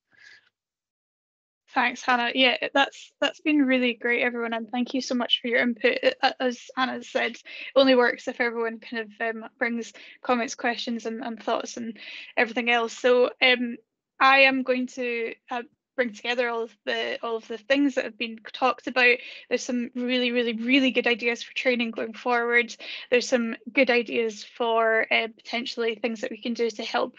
Thanks, Hannah. Yeah, that's that's been really great, everyone, and thank you so much for your input. As Hannah said, it only works if everyone kind of um, brings comments, questions, and, and thoughts and everything else. So um, I am going to uh, bring together all of the all of the things that have been talked about. There's some really, really, really good ideas for training going forward. There's some good ideas for uh, potentially things that we can do to help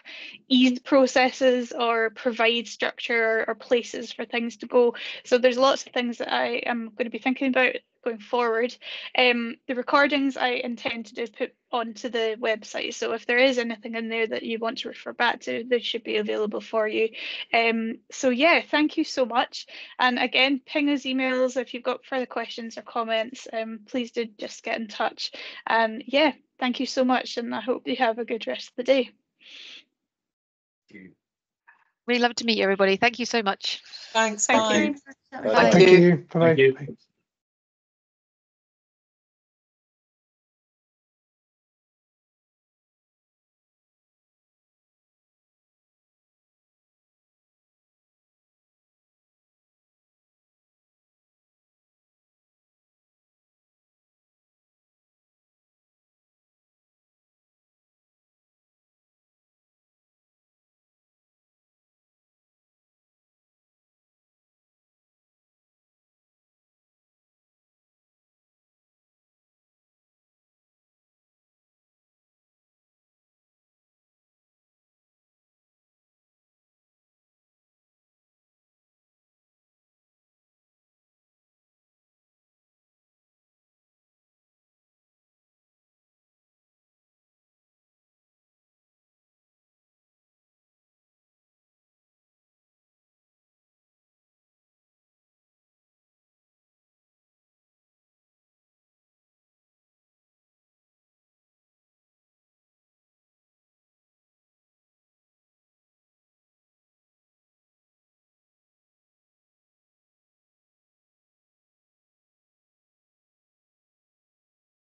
ease processes or provide structure or, or places for things to go. So there's lots of things that I am going to be thinking about going forward. Um, the recordings I intend to do put onto the website. So if there is anything in there that you want to refer back to, they should be available for you. Um, so yeah, thank you so much. And again, ping us emails if you've got further questions or comments. Um, please do just get in touch. And yeah, thank you so much. And I hope you have a good rest of the day. Really love to meet you, everybody. Thank you so much. Thanks. Thank bye. you. Thank you. Bye. Thank you.